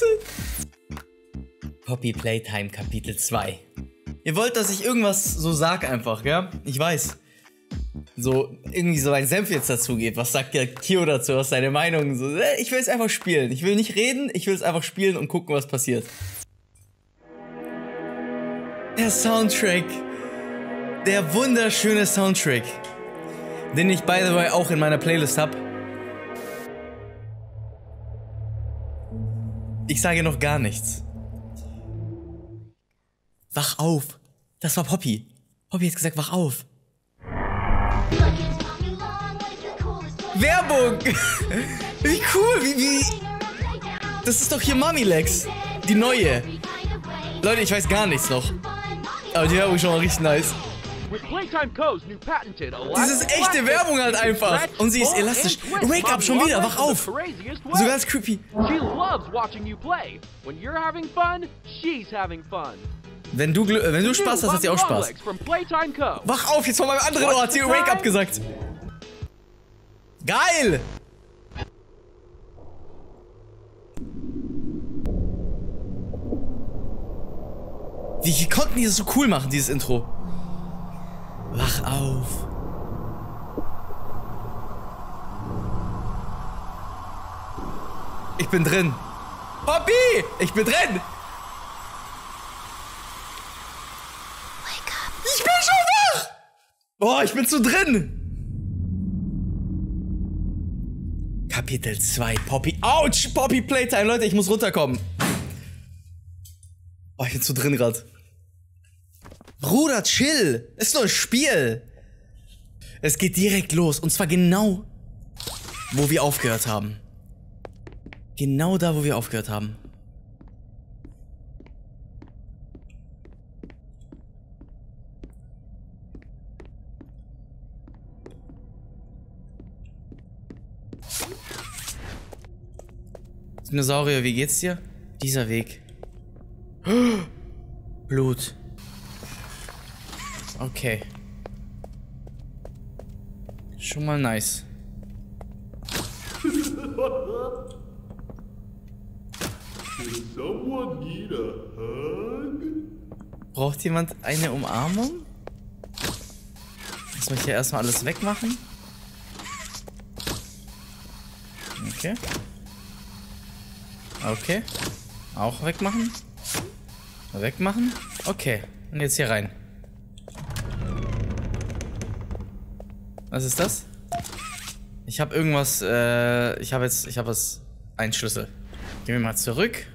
Scheiße. Poppy Playtime Kapitel 2. Ihr wollt, dass ich irgendwas so sag einfach, ja? Ich weiß. So, irgendwie so ein Senf jetzt dazu geht. Was sagt der Kyo dazu? Was ist seine Meinung? So, äh, ich will es einfach spielen. Ich will nicht reden, ich will es einfach spielen und gucken, was passiert. Der Soundtrack. Der wunderschöne Soundtrack. Den ich, by the way, auch in meiner Playlist habe. Ich sage noch gar nichts. Wach auf. Das war Poppy. Poppy hat gesagt, wach auf. Werbung! Wie cool, wie, wie. Das ist doch hier Mami. Die neue. Leute, ich weiß gar nichts noch. Aber die Werbung ist schon mal richtig nice. Dieses echte Werbung halt einfach. Und sie ist elastisch. Wake up, schon wieder, wach auf. So ganz creepy. Wenn du, wenn du Spaß hast, hat sie auch Spaß. Wach auf, jetzt von meinem anderen Ohr hat sie Wake up gesagt. Geil! Wie konnten die das so cool machen, dieses Intro? Wach auf. Ich bin drin. Poppy! Ich bin drin! Ich bin schon wach! Oh, ich bin zu drin! Kapitel 2, Poppy. Autsch! Poppy Playtime, Leute, ich muss runterkommen. Oh, ich bin zu drin gerade. Bruder, chill. Ist nur ein Spiel. Es geht direkt los. Und zwar genau, wo wir aufgehört haben. Genau da, wo wir aufgehört haben. Dinosaurier, wie geht's dir? Dieser Weg. Blut. Okay. Schon mal nice. Braucht jemand eine Umarmung? Muss ich hier erstmal alles wegmachen? Okay. Okay. Auch wegmachen. Wegmachen. Okay. Und jetzt hier rein. Was ist das? Ich habe irgendwas, äh, ich habe jetzt, ich habe was, einen Schlüssel. Gehen wir mal zurück.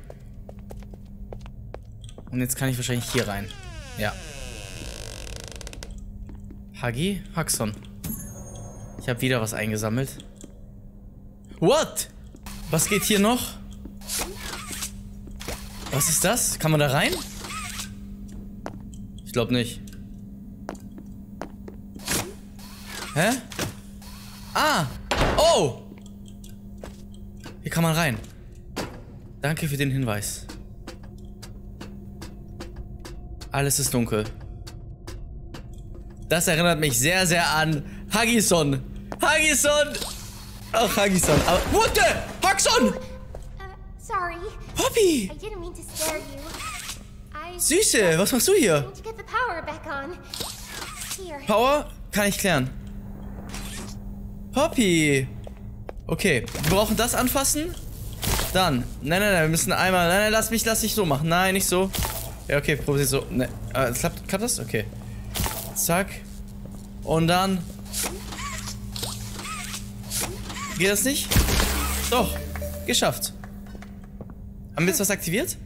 Und jetzt kann ich wahrscheinlich hier rein. Ja. Hagi? Haxon. Ich habe wieder was eingesammelt. What? Was geht hier noch? Was ist das? Kann man da rein? Ich glaube nicht. Hä? Ah! Oh! Hier kann man rein. Danke für den Hinweis. Alles ist dunkel. Das erinnert mich sehr, sehr an Hagison. Hagison! Ach, Hagison. Aber, what the? Haxon! Uh, sorry. Poppy! I didn't mean to scare you. I Süße, was machst du hier? Power kann ich klären. Poppy. Okay, wir brauchen das anfassen. Dann. Nein, nein, nein, wir müssen einmal. Nein, nein, lass mich, lass mich so machen. Nein, nicht so. Ja, okay, probier so. Ne, äh, klappt, klappt das? Okay. Zack. Und dann. Geht das nicht? Doch. Geschafft. Haben wir jetzt was aktiviert?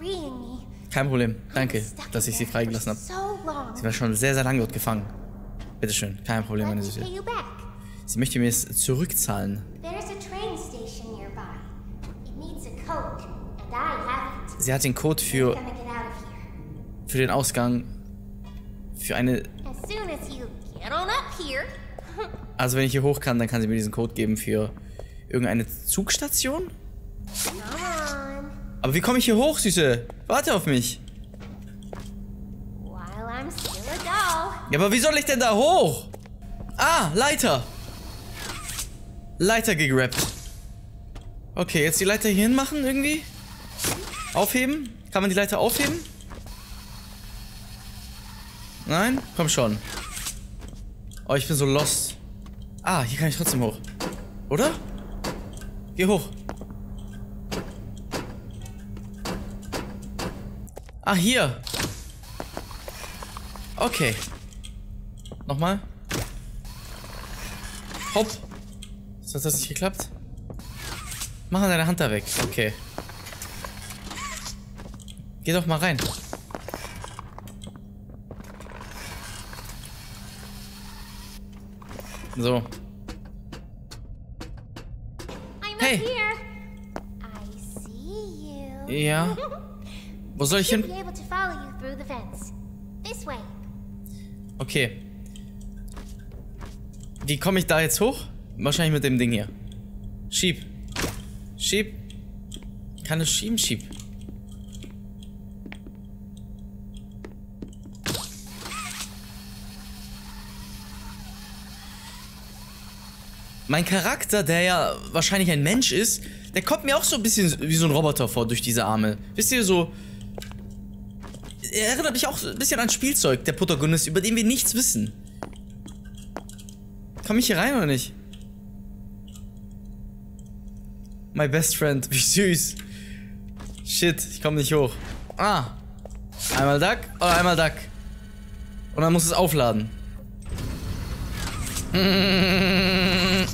Me. Kein Problem. Danke, dass ich sie freigelassen habe. Sie war schon sehr, sehr lange dort gefangen. Bitteschön. Kein Problem, meine Süße. Sie möchte mir es zurückzahlen. Sie hat den Code für, für den Ausgang. Für eine. Also, wenn ich hier hoch kann, dann kann sie mir diesen Code geben für irgendeine Zugstation? Aber wie komme ich hier hoch, Süße? Warte auf mich. While I'm still a doll. Ja, aber wie soll ich denn da hoch? Ah, Leiter. Leiter gegrabt. Okay, jetzt die Leiter hier hin machen irgendwie? Aufheben? Kann man die Leiter aufheben? Nein? Komm schon. Oh, ich bin so lost. Ah, hier kann ich trotzdem hoch. Oder? Geh hoch. Ah, hier. Okay. Nochmal. Hopp. So hat das nicht geklappt? Mach deine Hand da weg. Okay. Geh doch mal rein. So. Hey. up here. I see you. Ja. Wo soll ich hin? be able to follow you through the fence. This way. Okay. Wie komme ich da jetzt hoch? Wahrscheinlich mit dem Ding hier. Schieb. Schieb. Kann es schieben? Schieb. Mein Charakter, der ja wahrscheinlich ein Mensch ist, der kommt mir auch so ein bisschen wie so ein Roboter vor durch diese Arme. Wisst ihr, so er erinnert mich auch ein bisschen an Spielzeug, der Protagonist, über den wir nichts wissen. Komm ich hier rein oder nicht? My best friend, wie süß. Shit, ich komme nicht hoch. Ah. Einmal Duck oder einmal Duck. Und dann muss es aufladen.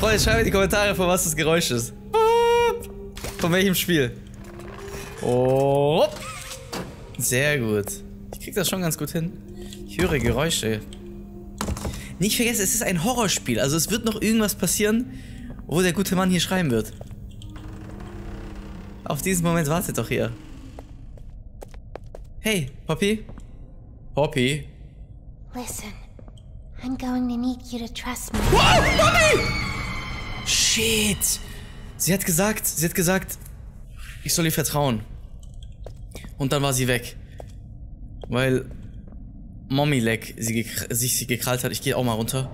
Freunde, schreibt in die Kommentare, von was das Geräusch ist. Von welchem Spiel? Oh. Sehr gut. Ich krieg das schon ganz gut hin. Ich höre Geräusche. Nicht vergessen, es ist ein Horrorspiel. Also es wird noch irgendwas passieren, wo der gute Mann hier schreiben wird. Auf diesen Moment wartet doch hier. Hey, Poppy? Poppy? Listen, I'm going to need you to trust me. Wow, Poppy! Shit. Sie hat gesagt, sie hat gesagt, ich soll ihr vertrauen. Und dann war sie weg. Weil Mommy Leg sie sich sie gekrallt hat. Ich gehe auch mal runter.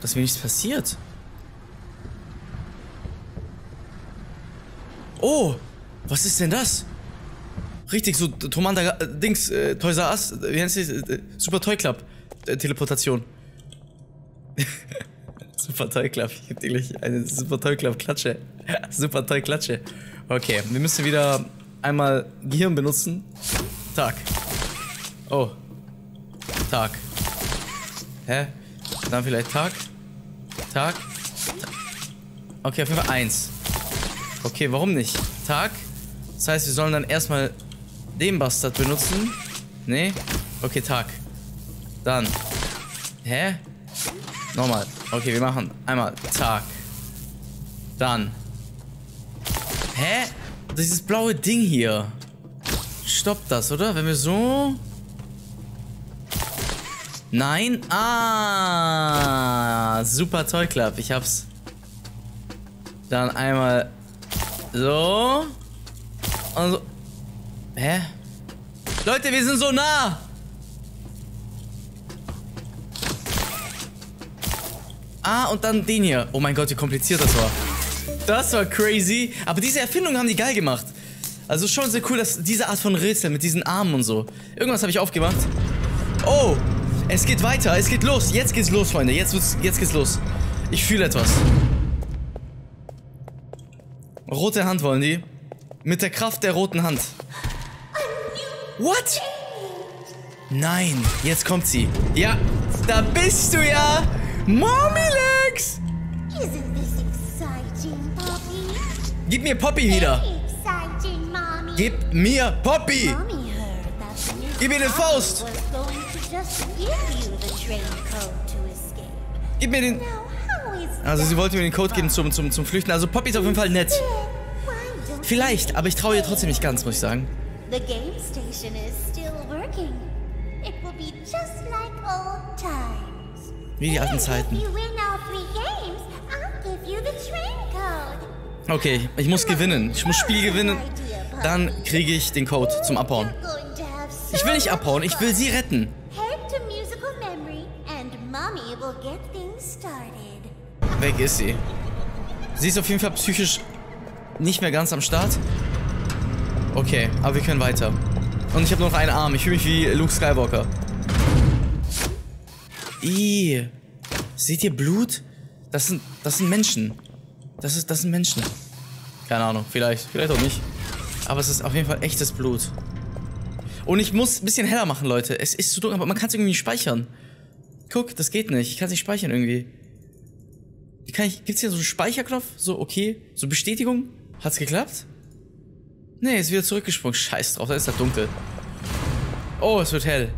Dass mir nichts passiert. Oh, was ist denn das? Richtig, so Tomanda äh, Dings, äh, Toys R Us, äh, wie heißt das? Äh, Super Toy Club. Äh, Teleportation. Super Toy Club. Ich geb dir gleich eine Super Toy Club Klatsche. Super Toy Klatsche. Okay, wir müssen wieder einmal Gehirn benutzen. Tag. Oh. Tag. Hä? Dann vielleicht Tag. Tag. Okay, auf jeden Fall eins. Okay, warum nicht? Tag. Das heißt, wir sollen dann erstmal den Bastard benutzen. Nee. Okay, Tag. Dann. Hä? Nochmal. Okay, wir machen einmal Tag. Dann. Hä? Dieses blaue Ding hier. Stoppt das, oder? Wenn wir so. Nein. Ah. Super Toy Club. Ich hab's. Dann einmal so. Und so. Hä? Leute, wir sind so nah. Ah, und dann den hier. Oh mein Gott, wie kompliziert das war. Das war crazy. Aber diese Erfindung haben die geil gemacht. Also schon sehr cool, dass diese Art von Rätsel mit diesen Armen und so. Irgendwas habe ich aufgemacht. Oh, es geht weiter. Es geht los. Jetzt geht's los, Freunde. Jetzt, jetzt geht's los. Ich fühle etwas. Rote Hand wollen die. Mit der Kraft der roten Hand. What? Nein, jetzt kommt sie. Ja, da bist du ja. Poppy? Gib mir Poppy wieder. Gib mir Poppy. Gib mir den Faust. Gib mir den. Also sie wollte mir den Code geben zum, zum, zum Flüchten. Also Poppy ist auf jeden Fall nett. Vielleicht, aber ich traue ihr trotzdem nicht ganz, muss ich sagen. The game station is still working. It will be just like old times. Wie die alten Zeiten. Okay, ich muss gewinnen. Ich muss Spiel gewinnen. Dann kriege ich den Code zum Abhauen. Ich will nicht abhauen, ich will sie retten. Weg ist sie. Sie ist auf jeden Fall psychisch nicht mehr ganz am Start. Okay, aber wir können weiter. Und ich habe noch einen Arm. Ich fühle mich wie Luke Skywalker. Ih. Seht ihr Blut? Das sind, das sind Menschen. Das, ist, das sind Menschen. Keine Ahnung, vielleicht. Vielleicht auch nicht. Aber es ist auf jeden Fall echtes Blut. Und ich muss ein bisschen heller machen, Leute. Es ist zu dunkel, aber man kann es irgendwie nicht speichern. Guck, das geht nicht. Ich kann es nicht speichern irgendwie. Wie kann ich. Gibt's hier so einen Speicherknopf? So, okay. So Bestätigung? Hat's geklappt? Nee, ist wieder zurückgesprungen. Scheiß drauf, da ist das dunkel. Oh, es wird hell.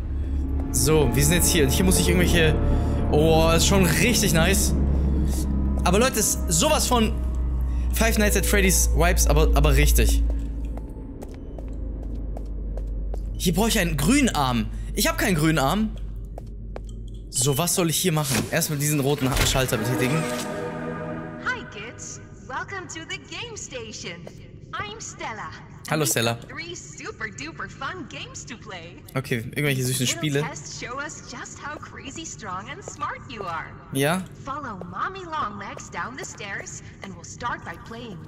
So, wir sind jetzt hier. Und hier muss ich irgendwelche. Oh, ist schon richtig nice. Aber Leute, ist sowas von Five Nights at Freddy's Vibes, aber, aber richtig. Hier brauche ich einen grünen Arm. Ich habe keinen grünen Arm. So, was soll ich hier machen? Erstmal diesen roten Schalter betätigen. Hi, kids. Welcome to the game station. I'm Stella. Hallo, Stella. Okay, irgendwelche süßen Spiele. Ja,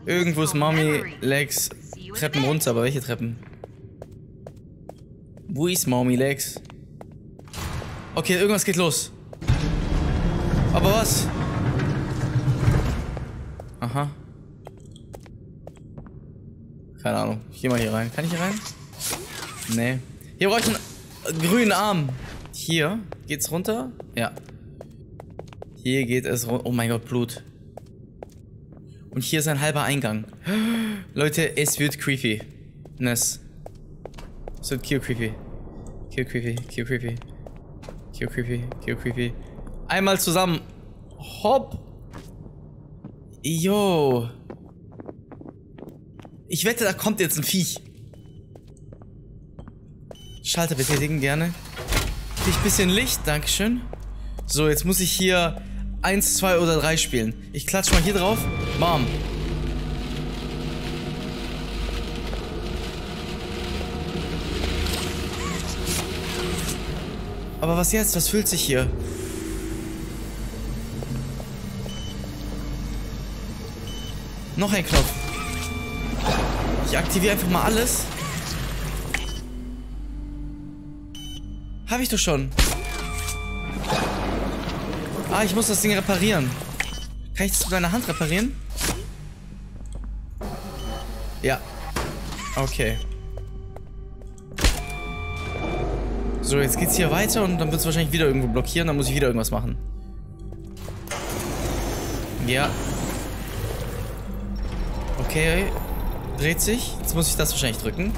irgendwo ist Mommy. Legs Treppen runter, aber welche Treppen? Wo ist Mommy Legs? Okay, irgendwas geht los. Aber was? Aha. Keine Ahnung. Ich geh mal hier rein. Kann ich hier rein? Nee. Hier brauche ich einen grünen Arm. Hier. Geht's runter? Ja. Hier geht es runter. Oh mein Gott, Blut. Und hier ist ein halber Eingang. Leute, es wird creepy. Ness. Wird Kill creepy. Kill creepy, Kill creepy. Kill creepy, Kill creepy. Einmal zusammen. Hopp. Yo. Ich wette, da kommt jetzt ein Viech. Schalter betätigen, gerne. Krieg ich bisschen Licht, Dankeschön. So, jetzt muss ich hier 1, 2 oder 3 spielen. Ich klatsch mal hier drauf. Bam. Aber was jetzt? Was füllt sich hier? Noch ein Knopf. Ich aktiviere einfach mal alles. Habe ich doch schon. Ah, ich muss das Ding reparieren. Kann ich das mit meiner Hand reparieren? Ja. Okay. So, jetzt geht's hier weiter und dann wird es wahrscheinlich wieder irgendwo blockieren. Dann muss ich wieder irgendwas machen. Ja. Okay. Dreht sich. Jetzt muss ich das wahrscheinlich drücken.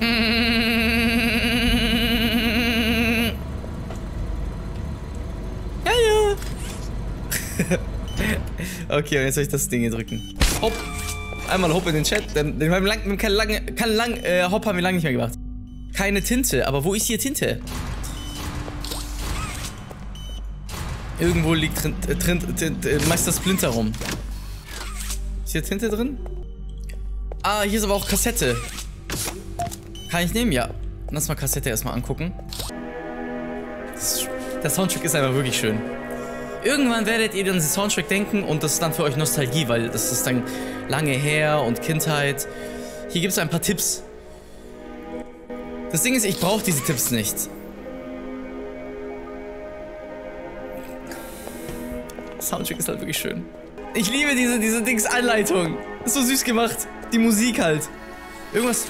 Ja, ja. okay, und jetzt soll ich das Ding hier drücken. Hopp. Einmal Hopp in den Chat. Denn den haben wir lang, keine lange, keine lang, äh, Hopp haben wir lange nicht mehr gemacht. Keine Tinte. Aber wo ist hier Tinte? Irgendwo liegt drin, äh, drin, drin äh, Meister Splinter rum. Ist hier Tinte drin? Ah, hier ist aber auch Kassette. Kann ich nehmen? Ja. Lass mal Kassette erstmal angucken. Der Soundtrack ist einfach wirklich schön. Irgendwann werdet ihr an den Soundtrack denken und das ist dann für euch Nostalgie, weil das ist dann lange her und Kindheit. Hier gibt es ein paar Tipps. Das Ding ist, ich brauche diese Tipps nicht. Soundtrack ist halt wirklich schön. Ich liebe diese, diese Dings-Anleitung. Ist so süß gemacht. Die Musik halt. Irgendwas.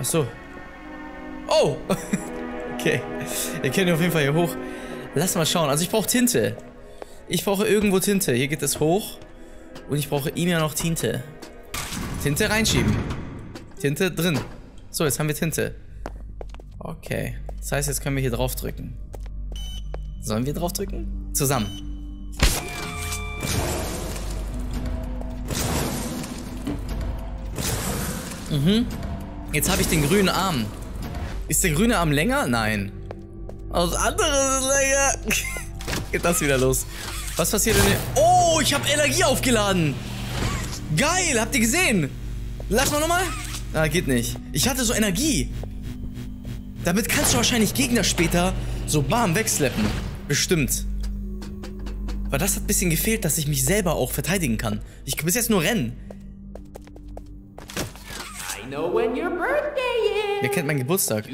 Ach so. Oh! okay. Wir können auf jeden Fall hier hoch. Lass mal schauen. Also ich brauche Tinte. Ich brauche irgendwo Tinte. Hier geht es hoch. Und ich brauche ihm ja noch Tinte. Tinte reinschieben. Tinte drin. So, jetzt haben wir Tinte. Okay. Das heißt, jetzt können wir hier drauf drücken. Sollen wir drauf drücken? Zusammen. Mhm. Jetzt habe ich den grünen Arm. Ist der grüne Arm länger? Nein. Das andere ist länger. Geht das wieder los. Was passiert denn hier? Oh, ich habe Energie aufgeladen. Geil, habt ihr gesehen? Lass mal nochmal. Ah, geht nicht. Ich hatte so Energie. Damit kannst du wahrscheinlich Gegner später so bam wegslappen. Bestimmt. Aber das hat ein bisschen gefehlt, dass ich mich selber auch verteidigen kann. Ich kann bis jetzt nur rennen. I know when your birthday Wer kennt meinen Geburtstag?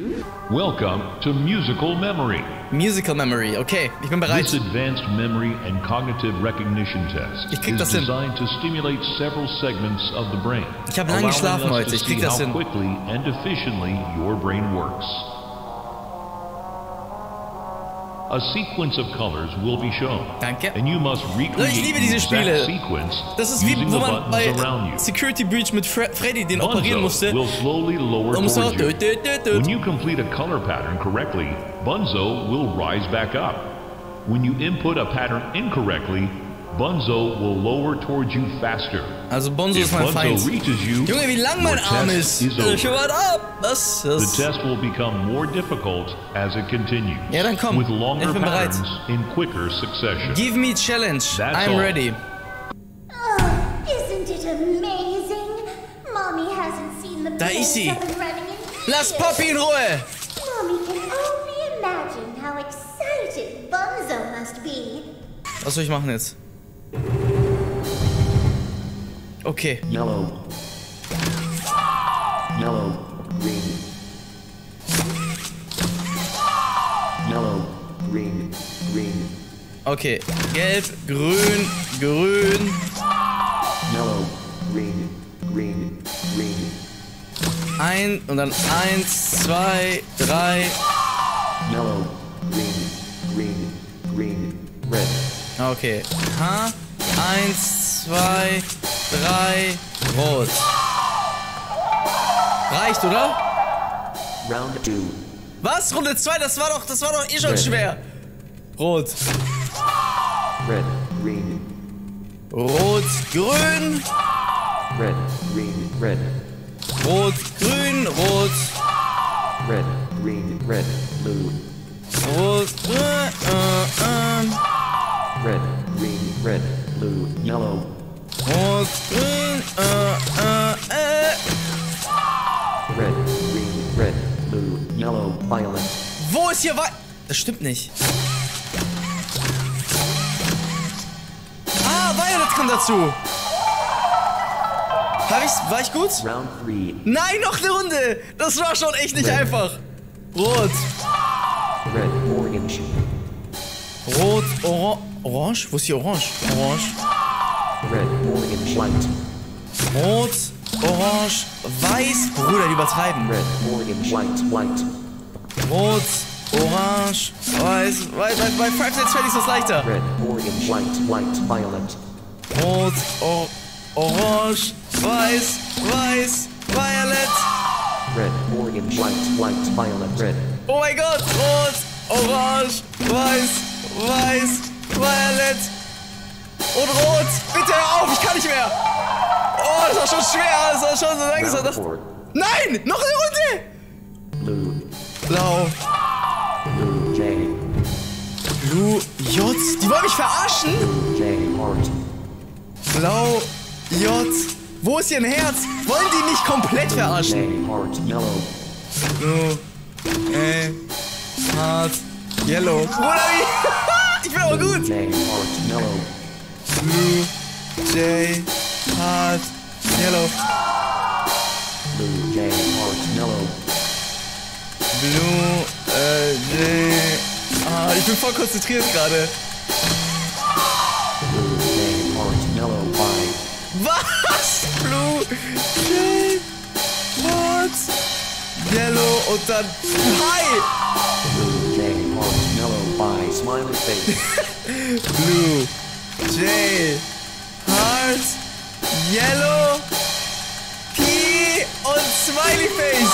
Welcome to Musical Memory. Musical Memory. Okay, ich bin This bereit. advanced memory and cognitive recognition test Ich krieg das hin. designed to stimulate several segments of the brain. Ich habe lange geschlafen heute. Ich krieg das hin. quickly and efficiently your brain works. A sequence of colors will be shown. Danke. And you must recreate Ich liebe the diese exact Spiele. sequence Das ist wie, using wo the man bei buttons around you. Security Breach mit Fre Freddy den operieren Bunzo musste. will slowly lower towards you. When you complete a color pattern correctly, Bunzo will rise back up. When you input a pattern incorrectly, Bunzo will lower towards you faster. Also Bonzo If ist mein Bunzo Feind. reaches you, Junge, wie lang mein Arm test ist. is over. Ich warte ab. Das, The test will become more difficult as it continues. Ja, dann komm. With longer Ich bin bereit. patterns in quicker succession. Give me challenge. That's I'm all. ready. Oh, isn't it amazing? Mommy hasn't seen the Da ist sie. up and running in Lass years. Poppy in Ruhe. Mommy can only imagine how excited Bunzo must be. Was soll ich machen jetzt? Okay. Yellow. Yellow. Green. Yellow. Green. Green. Okay. Gelb, grün, grün. Yellow. Green. Green. Green. Ein und dann eins, zwei, drei. Yellow. Green. Green. Green. Red. Okay. H. Eins, zwei, drei, rot. Reicht, oder? Round two. Was? Runde 2? Das war doch, das war doch eh schon Red. schwer. Rot. Red. Green. Rot, grün. Red. Green. Red. Rot, grün, rot. Red. Green. Red. Blue. Rot, grün, äh, äh. Red. Green. Red. Blue. Yellow. Rot, grün, äh, äh, äh. Red. Green. Red. Blue. Yellow. Violet. Wo ist hier wei... Das stimmt nicht. Ah, Violet kommt dazu. Hab ich's, war ich gut? Round three. Nein, noch eine Runde. Das war schon echt nicht Red. einfach. Rot. Red. Orange. Rot, Oran Orange? Wo ist hier Orange? Orange. Rot, Orange, Weiß. Bruder, die übertreiben. Rot, Orange, Weiß, Weiß, Weiß. Bei Five Nights Freddy's ist das leichter. Rot, Or Orange, Weiß, Weiß, Violet. Red. Orange. White. White. Violet. Red. Oh mein Gott. Rot, Orange, Weiß, Weiß, Violet. Und Rot. Bitte hör auf, ich kann nicht mehr. Oh, das war schon schwer. Das war schon so langsam. Das. Nein, noch eine Runde. Blue. Blau. Blue. J. Blue, J. Die wollen mich verarschen. J. Blau, J. Wo ist ein Herz? Wollen die mich komplett verarschen? J. Heart. Yellow. Blue, äh, Hart, Yellow. Bruder, wie? ich bin aber gut. Heart. Blue, J, Hart, Yellow. Blue. J. Heart. Yellow. Blue, äh, J. Ah, ich bin voll konzentriert gerade. Heart. Was? Blue, J, Hart, Yellow und dann Hi. Smiley face. Blue, J, Heart, Yellow, P und Smiley Face.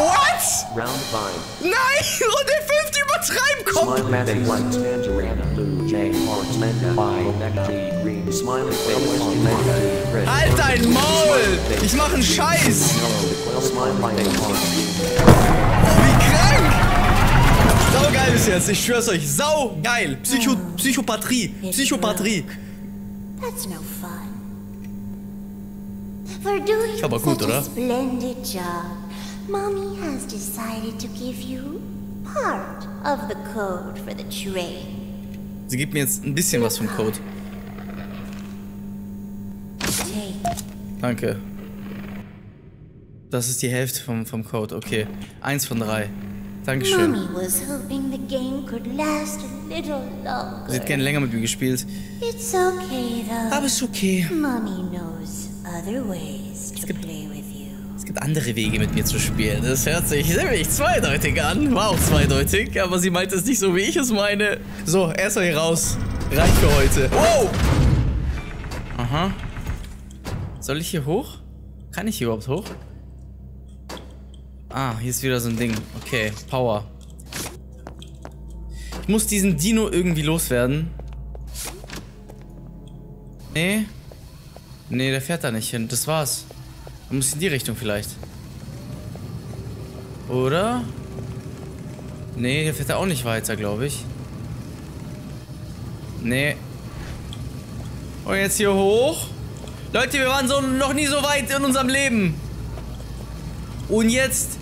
What? Round five. Nein, Runde 5, die übertreiben kommt. Smiley face. White. Tangerina. Blue. J. Heart. Menda. Y. Omega G. Green. Smiley face. Omega. Red. Halt dein Maul. Ich mach einen Scheiß. Smiley face. Sau geil bis jetzt, ich schwör's euch. Sau geil. Psycho Psychopathie. Psychopathie. That's no fun. For doing Aber gut, such oder? a splendid job, Mommy has decided to give you part of the code for the train. Sie gibt mir jetzt ein bisschen was vom Code. Danke. Das ist die Hälfte vom, vom Code. Okay. Eins von drei. Dankeschön. Sie hat gerne länger mit mir gespielt. Okay. Aber ist okay. Mommy knows other ways to play with you. Es gibt andere Wege mit mir zu spielen. Das hört sich ziemlich zweideutig an. War auch zweideutig, aber sie meint es nicht so, wie ich es meine. So, erstmal hier raus. Reicht für heute. Wow! Aha. Soll ich hier hoch? Kann ich hier überhaupt hoch? Ah, hier ist wieder so ein Ding. Okay, Power. Ich muss diesen Dino irgendwie loswerden. Nee. Nee, der fährt da nicht hin. Das war's. Man muss in die Richtung vielleicht. Oder? Nee, hier fährt er auch nicht weiter, glaube ich. Nee. Und jetzt hier hoch. Leute, wir waren so noch nie so weit in unserem Leben. Und jetzt.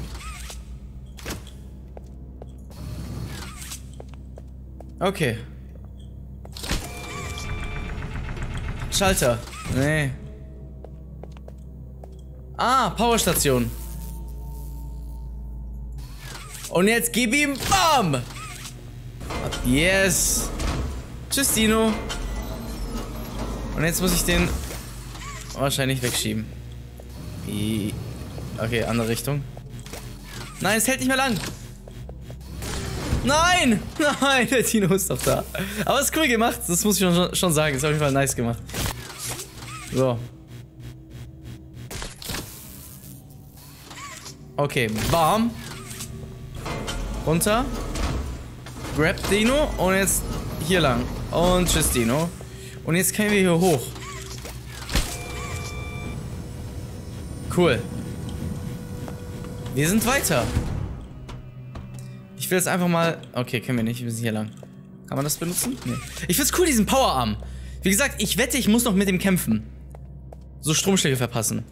Okay. Schalter. Nee. Ah, Powerstation. Und jetzt gib ihm BAM! Yes. Tschüss, Dino. Und jetzt muss ich den wahrscheinlich wegschieben. I- Okay, andere Richtung. Nein, es hält nicht mehr lang. Nein! Nein, der Dino ist doch da. Aber es ist cool gemacht, das muss ich schon, schon sagen. Ist auf jeden Fall nice gemacht. So. Okay, bam. Runter. Grab Dino und jetzt hier lang. Und tschüss Dino. Und jetzt können wir hier hoch. Cool. Wir sind weiter. Ich will jetzt einfach mal... Okay, können wir nicht. Wir sind hier lang. Kann man das benutzen? Nee. Ich find's cool, diesen Powerarm. Wie gesagt, ich wette, ich muss noch mit dem kämpfen. So Stromschläge verpassen.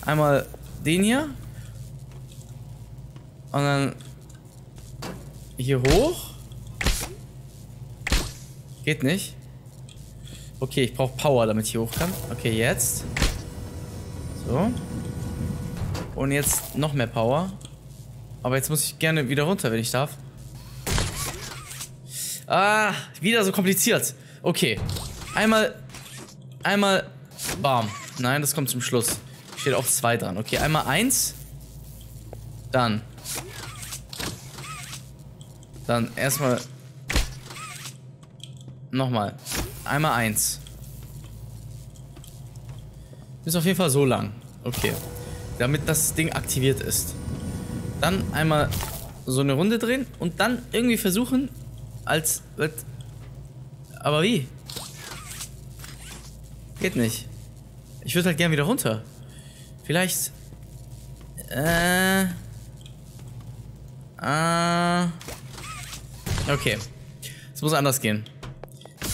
Einmal den hier. Und dann hier hoch. Geht nicht. Okay, ich brauche Power, damit ich hier hoch kann. Okay, jetzt. So. Und jetzt noch mehr Power. Aber jetzt muss ich gerne wieder runter, wenn ich darf. Ah, wieder so kompliziert. Okay. Einmal. Einmal. Bam. Nein, das kommt zum Schluss. Steht auch zwei dran. Okay, einmal eins. Dann. Dann erstmal. Nochmal. Einmal eins. Ist auf jeden Fall so lang. Okay. Damit das Ding aktiviert ist. Dann einmal so eine Runde drehen und dann irgendwie versuchen, als. Aber wie? Geht nicht. Ich würde halt gern wieder runter. Vielleicht. Äh. Äh. Okay. Es muss anders gehen.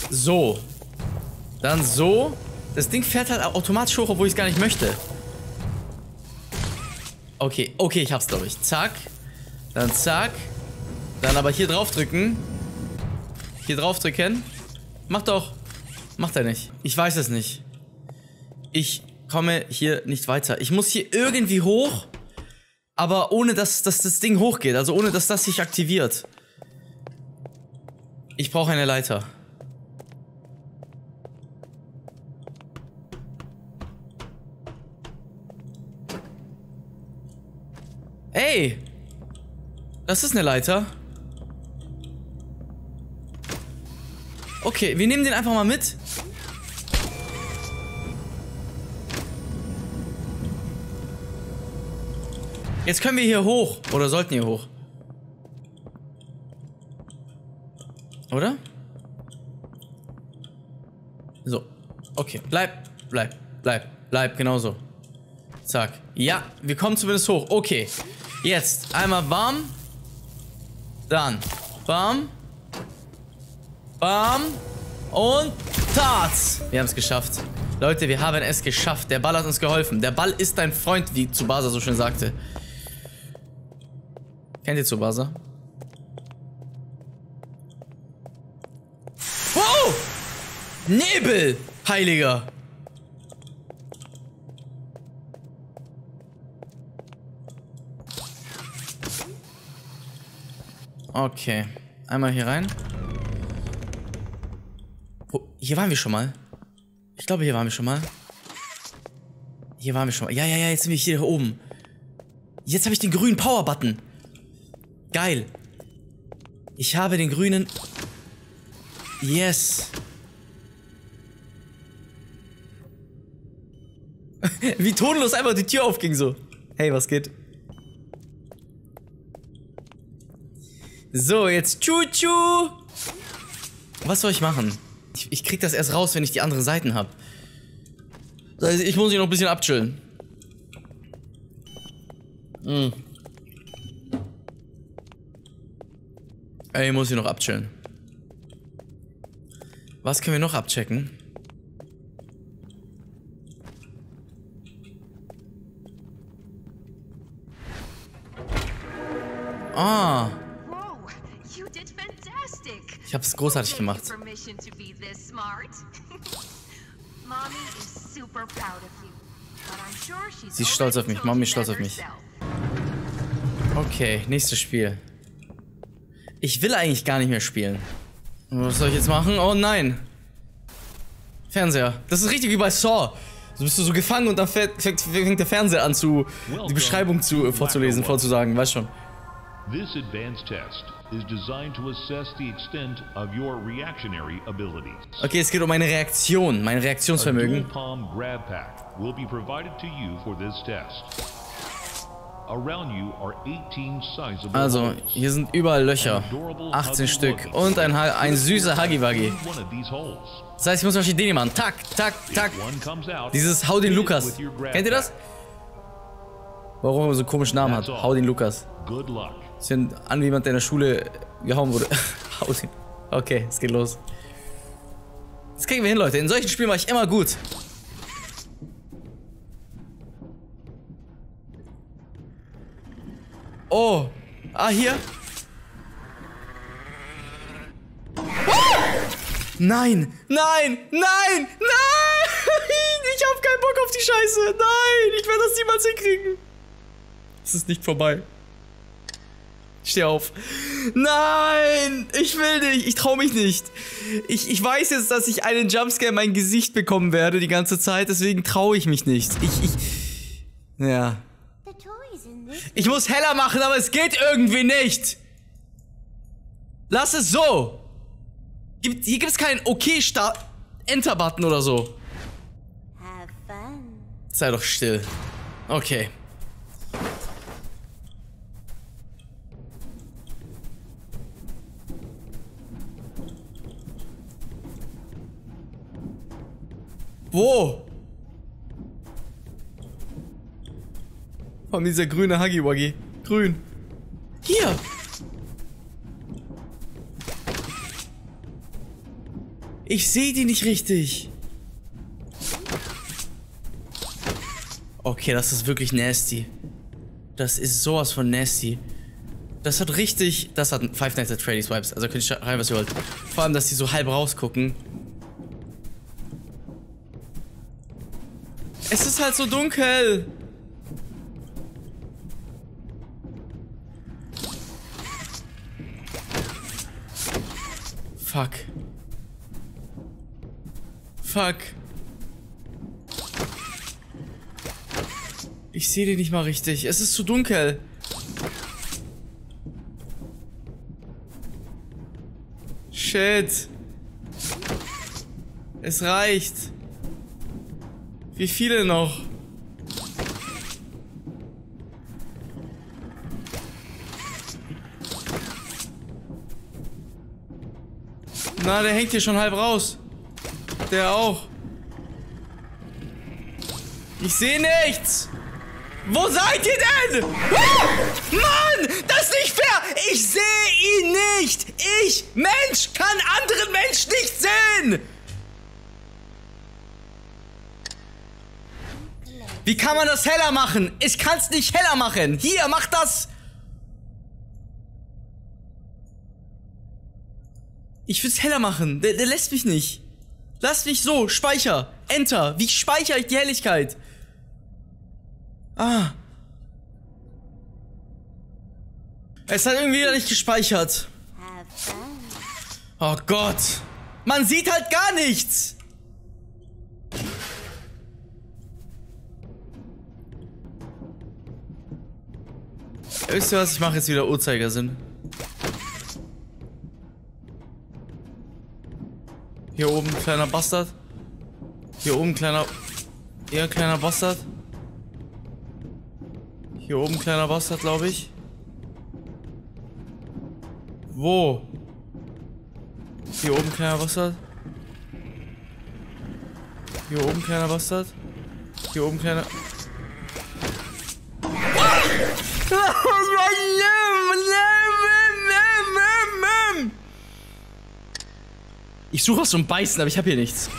So. Dann so. Das Ding fährt halt automatisch hoch, obwohl ich es gar nicht möchte. Okay, okay, ich hab's, glaube ich. Zack. Dann zack. Dann aber hier drauf drücken. Hier drauf drücken. Mach doch. Macht er nicht. Ich weiß es nicht. Ich komme hier nicht weiter. Ich muss hier irgendwie hoch, aber ohne dass, dass das Ding hochgeht. Also ohne dass das sich aktiviert. Ich brauche eine Leiter. Ey! Das ist eine Leiter. Okay, wir nehmen den einfach mal mit. Jetzt können wir hier hoch. Oder sollten hier hoch. Oder? So. Okay. Bleib, bleib, bleib, bleib. Genauso. Zack. Ja, wir kommen zumindest hoch. Okay. Jetzt einmal bam. Dann bam. Bam. Und Tats. Wir haben es geschafft. Leute, wir haben es geschafft. Der Ball hat uns geholfen. Der Ball ist dein Freund, wie Tsubasa so schön sagte. Kennt ihr Tsubasa? Oh! Nebel! Heiliger! Okay. Einmal hier rein. Wo, hier waren wir schon mal. Ich glaube, hier waren wir schon mal. Hier waren wir schon mal. Ja, ja, ja, jetzt sind wir hier oben. Jetzt habe ich den grünen Power-Button. Geil. Ich habe den grünen... Yes. Wie tonlos einfach die Tür aufging so. Hey, was geht? So, jetzt Chuchu. Was soll ich machen? Ich, ich krieg das erst raus, wenn ich die anderen Seiten habe. Also ich muss hier noch ein bisschen abchillen. Mm. Ey, ich muss hier noch abchillen. Was können wir noch abchecken? Ah, But I'm sure she's Sie ist stolz auf mich. Mami ist stolz auf mich. Okay, nächstes Spiel. Ich will eigentlich gar nicht mehr spielen. Was soll ich jetzt machen? Oh nein. Fernseher. Das ist richtig wie bei Saw. So bist du so gefangen und dann fängt, fängt, der Fernseher an zu die Beschreibung zu vorzulesen, vorzusagen, weißt schon. This advanced test is designed to assess the extent of your reactionary abilities. Okay, es geht um meine Reaktion, mein Reaktionsvermögen. palm grab pack will be provided to you for this test. Around you are 18 sizable Also, hier sind überall Löcher. 18 Stück. Und ein, Ha- ein süßer holes. Das heißt, ich muss wahrscheinlich den machen. Tak, tak, tak. One comes out. Dieses Hau den Lukas. Kennt ihr das? Warum er so einen komischen Namen hat. Hau den Lukas. Good luck. Sieht an wie jemand, der in der Schule gehauen wurde. Hau den. Okay, es geht los. Das kriegen wir hin, Leute. In solchen Spielen war ich immer gut. Oh. Ah, hier. Nein, nein, nein, nein! Ich hab keinen Bock auf die Scheiße. Nein, ich werde das niemals hinkriegen. Es ist nicht vorbei. Steh auf. Nein! Ich will nicht. Ich trau mich nicht. Ich, ich weiß jetzt, dass ich einen Jumpscare in mein Gesicht bekommen werde die ganze Zeit, deswegen traue ich mich nicht. Ich, ich. Ja. Ich muss heller machen, aber es geht irgendwie nicht. Lass es so. Gibt, hier gibt es keinen Okay-Start-Enter-Button oder so. Sei doch still. Okay. Wo? Allem dieser grüne Huggy Wuggy. Grün. Hier. Ich sehe die nicht richtig. Okay, das ist wirklich nasty. Das ist sowas von nasty. Das hat richtig, das hat Five Nights at Freddy's Vibes. Also könnt ihr schreiben, was ihr wollt. Vor allem, dass die so halb rausgucken. Es ist halt so dunkel. Fuck. Fuck. Ich sehe den nicht mal richtig. Es ist zu dunkel. Shit. Es reicht. Wie viele noch? Na, der hängt hier schon halb raus. Der auch. Ich sehe nichts. Wo seid ihr denn? Ah! Mann, das ist nicht fair. Ich sehe ihn nicht. Ich, Mensch, kann anderen Menschen nicht sehen. Wie kann man das heller machen? Ich kann's nicht heller machen. Hier, mach das. Ich will's heller machen. Der, der lässt mich nicht. Lass mich so. Speicher. Enter. Wie speichere ich die Helligkeit? Ah. Es hat irgendwie wieder nicht gespeichert. Oh Gott. Man sieht halt gar nichts. Wisst ihr was? Ich mache jetzt wieder Uhrzeigersinn. Hier oben kleiner Bastard. Hier oben kleiner. Hier kleiner Bastard. Hier oben kleiner Bastard, glaube ich. Wo? Hier oben kleiner Bastard. Hier oben kleiner Bastard. Hier oben kleiner. Ich suche was zum Beißen, aber ich habe hier nichts.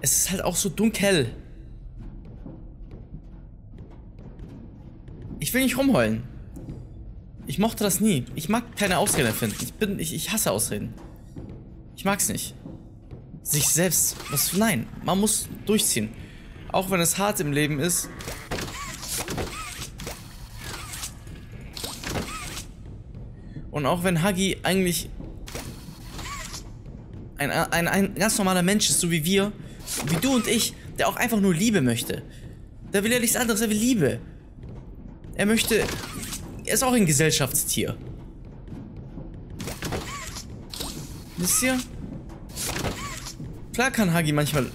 Es ist halt auch so dunkel. Ich will nicht rumheulen. Ich mochte das nie. Ich mag keine Ausreden erfinden. Ich bin, ich, ich hasse Ausreden. Ich mag's nicht. Sich selbst, was, nein, man muss durchziehen. Auch wenn es hart im Leben ist. Und auch wenn Huggy eigentlich ein, ein, ein ganz normaler Mensch ist, so wie wir, wie du und ich, der auch einfach nur Liebe möchte. Der will ja nichts anderes, er will Liebe. Er möchte, er ist auch ein Gesellschaftstier. Wisst ihr? Klar kann Huggy manchmal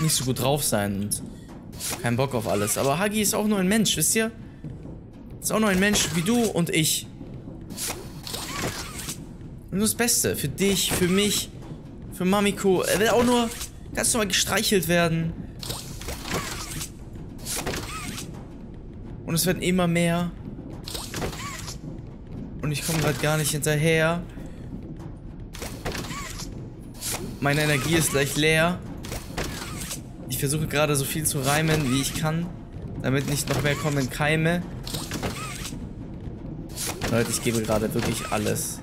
nicht so gut drauf sein und keinen Bock auf alles, aber Huggy ist auch nur ein Mensch, wisst ihr? Ist auch nur ein Mensch wie du und ich. Nur das Beste. Für dich, für mich, für Mamiko. Er will auch nur ganz normal gestreichelt werden. Und es werden immer mehr. Und ich komme gerade gar nicht hinterher. Meine Energie ist gleich leer. Ich versuche gerade so viel zu reimen, wie ich kann. Damit nicht noch mehr kommen Keime. Leute, ich gebe gerade wirklich alles.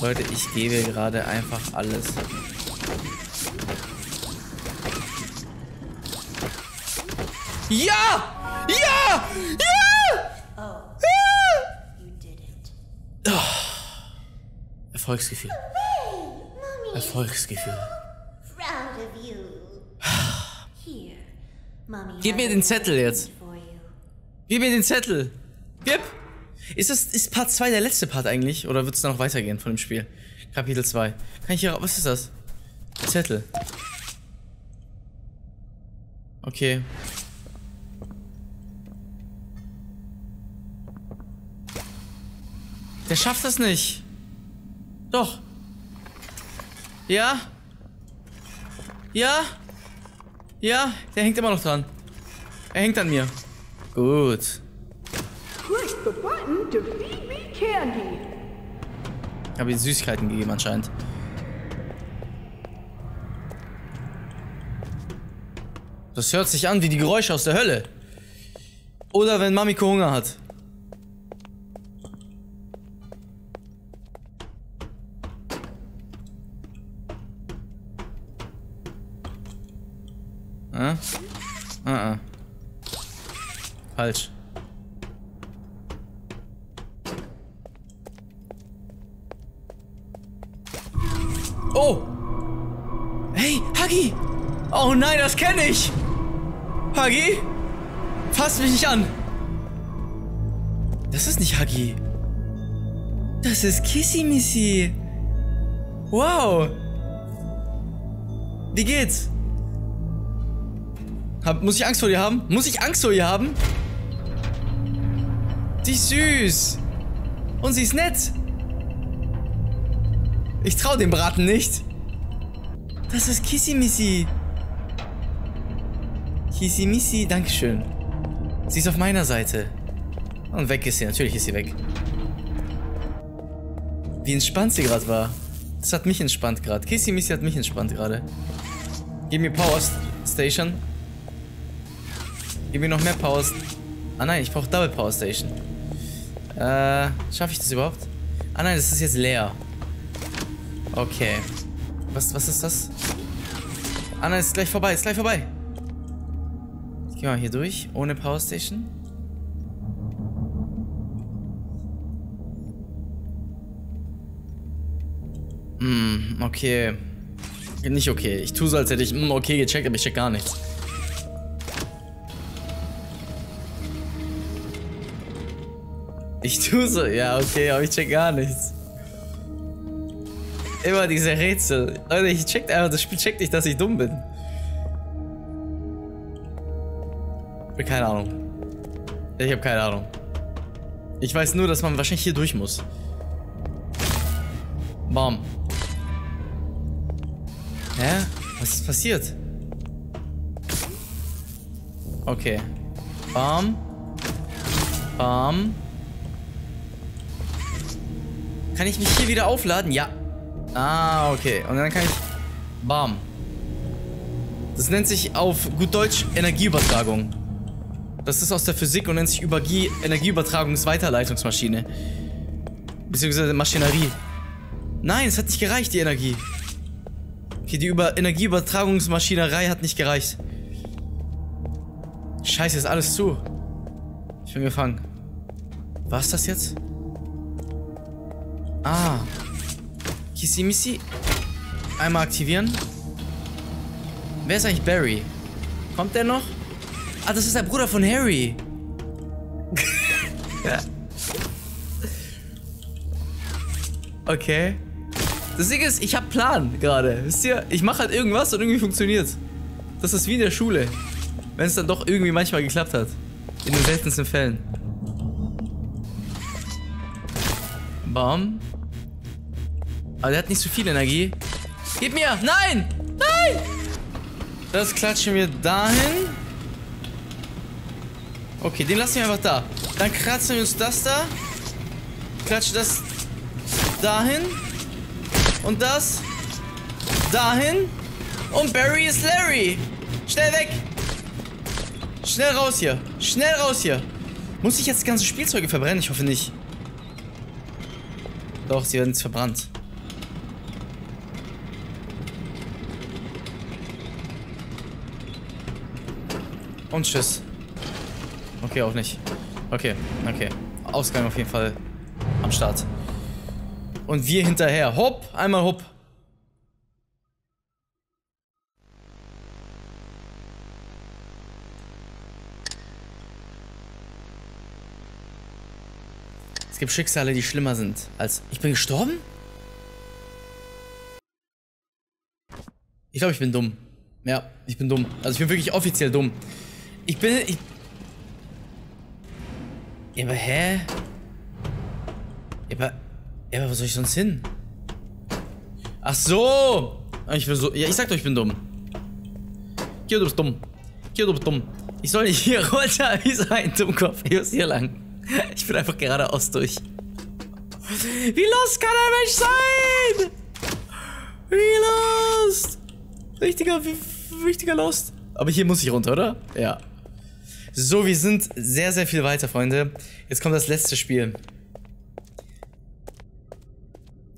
Leute, ich gebe gerade einfach alles. Ja! Ja! Ja! You did it. Erfolgsgefühl. Erfolgsgefühl. Gib mir den Zettel jetzt. Gib mir den Zettel. Gib! Ist das ist Part 2 der letzte Part eigentlich? Oder wird es noch weitergehen von dem Spiel? Kapitel 2. Kann ich hier. Was ist das? Zettel. Okay. Der schafft das nicht. Doch. Ja? Ja? Ja, der hängt immer noch dran. Er hängt an mir. Gut. Ich habe ihm Süßigkeiten gegeben anscheinend. Das hört sich an wie die Geräusche aus der Hölle. Oder wenn Mamiko Hunger hat. Falsch. Oh! Hey, Huggy! Oh nein, das kenne ich! Huggy? Fass mich nicht an! Das ist nicht Huggy. Das ist Kissy Missy. Wow! Wie geht's? Hab, muss ich Angst vor dir haben? Muss ich Angst vor ihr haben? Sie ist süß. Und sie ist nett. Ich trau dem Braten nicht. Das ist Kissimissy. Kissimissy, Dankeschön. Sie ist auf meiner Seite. Und weg ist sie, natürlich ist sie weg. Wie entspannt sie gerade war. Das hat mich entspannt gerade. Kissimissy hat mich entspannt gerade. Gib mir Power Station. Gib mir noch mehr Power Ah nein, ich brauche Double Power Station. Äh, schaffe ich das überhaupt? Ah nein, das ist jetzt leer. Okay. Was, was ist das? Ah nein, ist gleich vorbei, ist gleich vorbei. Ich geh mal hier durch, ohne Power Station. Hm, okay. Nicht okay. Ich tue so, als hätte ich hm, okay gecheckt, aber ich check gar nichts. Ich tue so, ja, okay, aber ich check gar nichts. Immer diese Rätsel. Leute, ich check einfach, das Spiel checkt nicht, dass ich dumm bin. Keine Ahnung. Ich habe keine Ahnung. Ich weiß nur, dass man wahrscheinlich hier durch muss. Bam. Hä? Was ist passiert? Okay. Bam. Bam. Kann ich mich hier wieder aufladen? Ja. Ah, okay. Und dann kann ich... Bam. Das nennt sich auf gut Deutsch Energieübertragung. Das ist aus der Physik und nennt sich Übergie Energieübertragungsweiterleitungsmaschine. Beziehungsweise Maschinerie. Nein, es hat nicht gereicht, die Energie. Okay, die Über Energieübertragungsmaschinerei hat nicht gereicht. Scheiße, ist alles zu. Ich bin gefangen. Was ist das jetzt? Ah. Kissimisi. Einmal aktivieren. Wer ist eigentlich Barry? Kommt der noch? Ah, das ist der Bruder von Harry. okay. Das Ding ist, ich hab Plan gerade. Wisst ihr? Ich mache halt irgendwas und irgendwie funktioniert's. Das ist wie in der Schule. Wenn es dann doch irgendwie manchmal geklappt hat. In den seltensten Fällen. Bam. Aber der hat nicht so viel Energie. Gib mir! Nein! Nein! Das klatschen wir dahin. Okay, den lassen wir einfach da. Dann kratzen wir uns das da. Klatschen das dahin. Und das dahin. Und Barry ist Larry. Schnell weg. Schnell raus hier. Schnell raus hier. Muss ich jetzt ganze Spielzeuge verbrennen? Ich hoffe nicht. Doch, sie werden jetzt verbrannt. Und tschüss. Okay, auch nicht. Okay, okay. Ausgang auf jeden Fall am Start. Und wir hinterher. Hopp, einmal hopp. Es gibt Schicksale, die schlimmer sind als... Ich bin gestorben? Ich glaube, ich bin dumm. Ja, ich bin dumm. Also ich bin wirklich offiziell dumm. Ich bin... Ich ja, aber hä? Ja, aber... Ja, aber wo soll ich sonst hin? Ach so! Ich bin so... Ja, ich sag doch, ich bin dumm. Kio, du bist dumm. Kio, du bist dumm. Ich soll nicht hier runter wie so ein Dummkopf. Ich muss hier lang. Ich bin einfach geradeaus durch. Wie lost kann ein Mensch sein? Wie lost? Richtiger, richtiger Lost. Aber hier muss ich runter, oder? Ja. So, wir sind sehr, sehr viel weiter, Freunde. Jetzt kommt das letzte Spiel.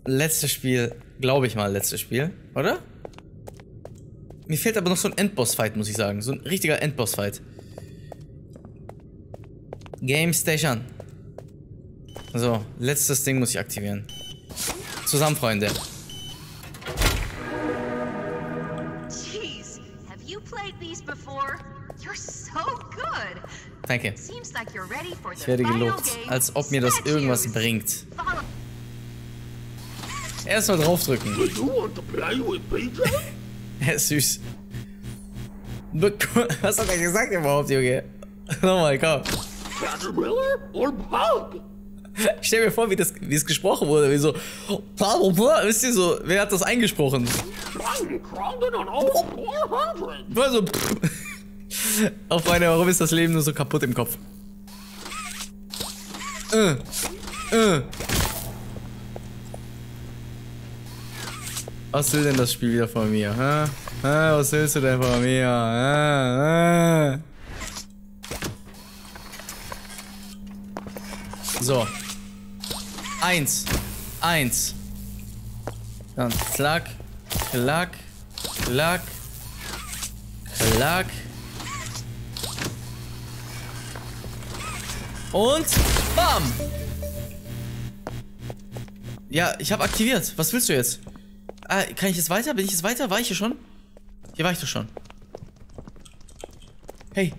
Letztes Spiel, glaube ich mal, letztes Spiel, oder? Mir fehlt aber noch so ein Endboss-Fight, muss ich sagen. So ein richtiger Endboss-Fight. Game Station. So, letztes Ding muss ich aktivieren. Zusammen, Freunde. Danke. Ich werde gelobt, als ob mir das irgendwas bringt. Erstmal draufdrücken. Do you want to play with PJ? Er ist süß. Was hat er gesagt überhaupt, Junge? Nochmal, komm. Caterpillar or? Stell mir vor, wie das, wie es gesprochen wurde. Wie so. Wisst ihr so, wer hat das eingesprochen? I'm crawling Auf meine, warum ist das Leben nur so kaputt im Kopf? Äh. Äh. Was will denn das Spiel wieder von mir? Hä? Hä? Was willst du denn von mir? Hä? Hä? So. Eins. Eins. Dann klack, klack, klack, klack. Und bam! Ja, ich habe aktiviert. Was willst du jetzt? Ah, kann ich jetzt weiter? Bin ich jetzt weiter? War ich hier schon? Hier war ich doch schon. Hey.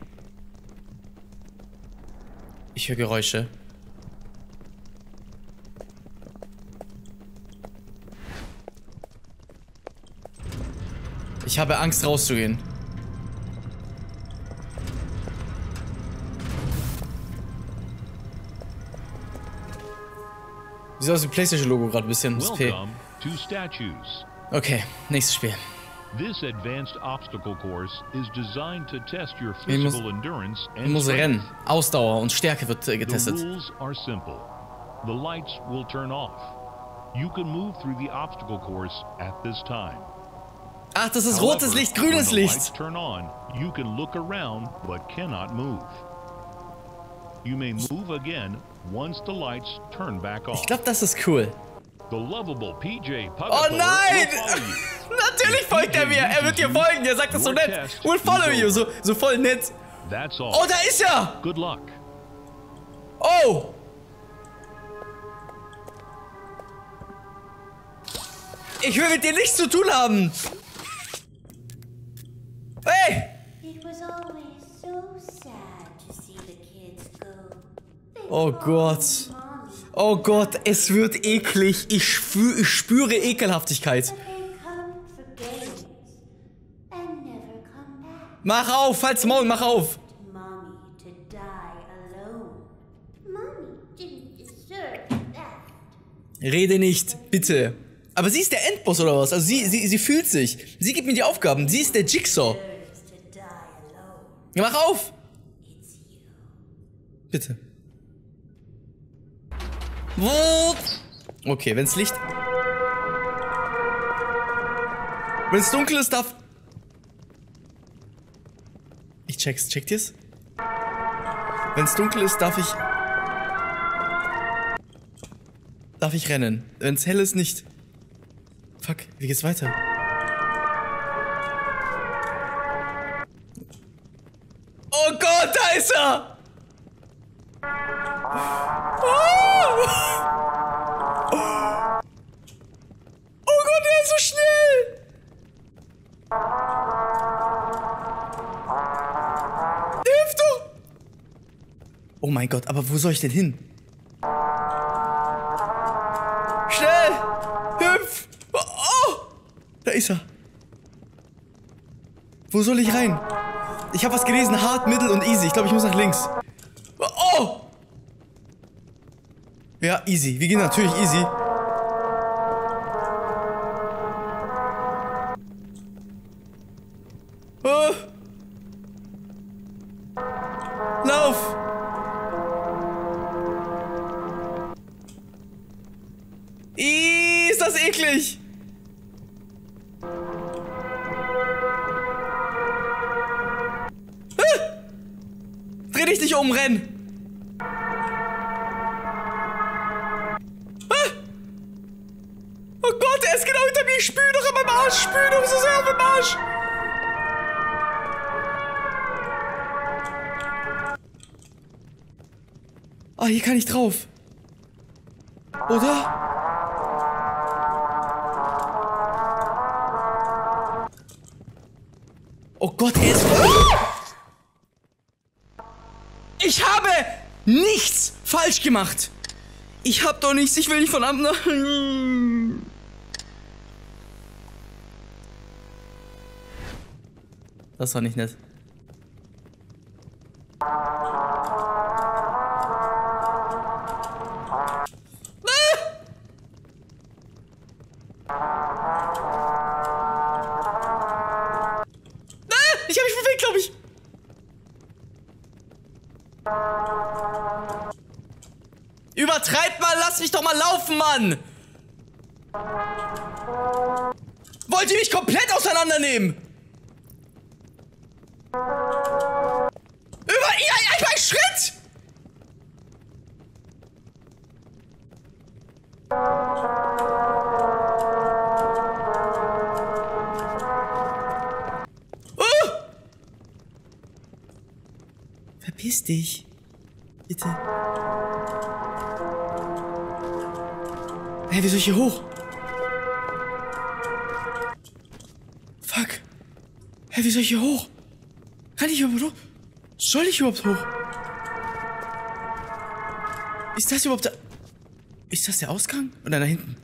Ich höre Geräusche. Ich habe Angst rauszugehen. Sieht aus wie Playstation-Logo gerade ein bisschen. Das P. Okay, nächstes Spiel. This advanced obstacle course is designed to test your physical endurance and muss rennen. Ausdauer und Stärke wird äh, The getestet. rules are simple. The lights will turn off. You can move through the obstacle course at this time. Ach, das ist However, rotes Licht, grünes the Licht. turn on, you can look around but cannot move. You may move again Ich glaube, das ist cool. The lovable PJ Oh nein! Natürlich folgt er mir. Er wird dir folgen. Er sagt das so nett. Will follow you. So, so voll nett. Oh, da ist er. Good luck. Oh. Ich will mit dir nichts zu tun haben. Hey. It was always so sad to see the kids go. They Oh Gott. Oh Gott, es wird eklig. Ich, spü ich spüre Ekelhaftigkeit. Mach auf, falls Maul, mach auf. Rede nicht, bitte. Aber sie ist der Endboss oder was? Also sie, sie, sie fühlt sich. Sie gibt mir die Aufgaben. Sie ist der Jigsaw. Mach auf. Bitte. Okay, wenn's Licht... Wenn's dunkel ist, darf... Ich check's. Checkt ihr's? Wenn's dunkel ist, darf ich... Darf ich rennen. Wenn's hell ist, nicht. Fuck, wie geht's weiter? Gott, aber wo soll ich denn hin? Schnell! Hüpf! Oh! Da ist er. Wo soll ich rein? Ich habe was gelesen, hart, mittel und easy. Ich glaube, ich muss nach links. Oh! Ja, easy. Wir gehen natürlich easy. Gemacht. Ich hab doch nichts, ich will nicht von anderen... Das war nicht nett. Ich überhaupt hoch? Ist das überhaupt der... Ist das der Ausgang? Oder da hinten?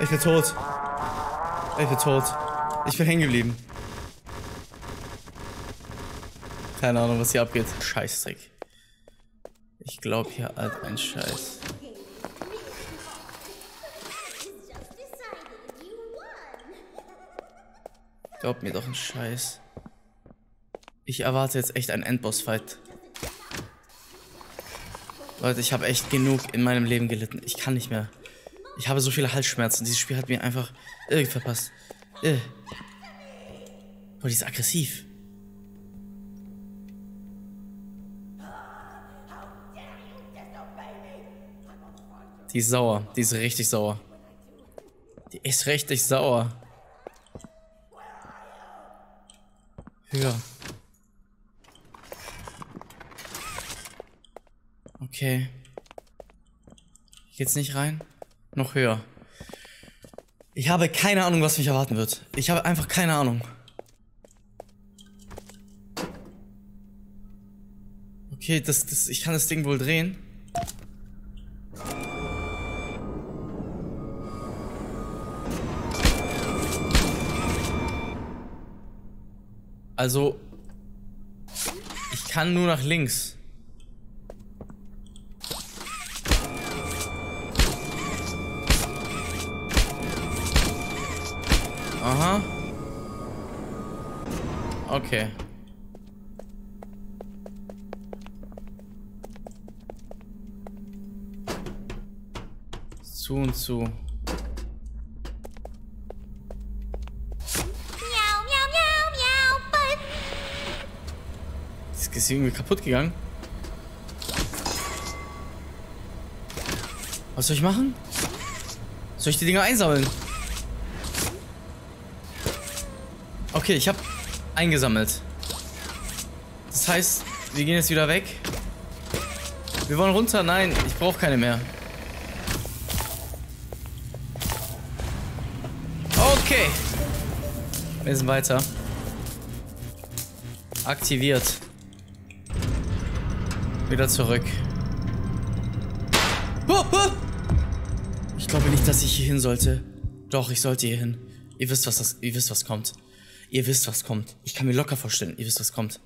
Ich bin tot. Ich bin tot. Ich bin hängen geblieben. Keine Ahnung, was hier abgeht. Scheißdreck. Ich glaube hier halt ein Scheiß. Glaub mir doch ein Scheiß. Ich erwarte jetzt echt einen Endboss-Fight. Leute, ich habe echt genug in meinem Leben gelitten. Ich kann nicht mehr. Ich habe so viele Halsschmerzen. Dieses Spiel hat mir einfach äh, verpasst. Äh. Boah, die ist aggressiv. Die ist sauer. Die ist richtig sauer. Die ist richtig sauer. Höher. Okay. Geht's nicht rein? Noch höher. Ich habe keine Ahnung, was mich erwarten wird. Ich habe einfach keine Ahnung. Okay, das, das, ich kann das Ding wohl drehen. Also, ich kann nur nach links. Aha. Okay. Zu und zu. Ist das irgendwie kaputt gegangen? Was soll ich machen? Soll ich die Dinger einsammeln? Okay, ich habe eingesammelt. Das heißt, wir gehen jetzt wieder weg. Wir wollen runter. Nein, ich brauche keine mehr. Okay. Wir sind weiter. Aktiviert. Wieder zurück. Ich glaube nicht, dass ich hier hin sollte. Doch, ich sollte hier hin. Ihr wisst, was das, ihr wisst, was kommt. Ihr wisst, was kommt. Ich kann mir locker vorstellen, ihr wisst, was kommt.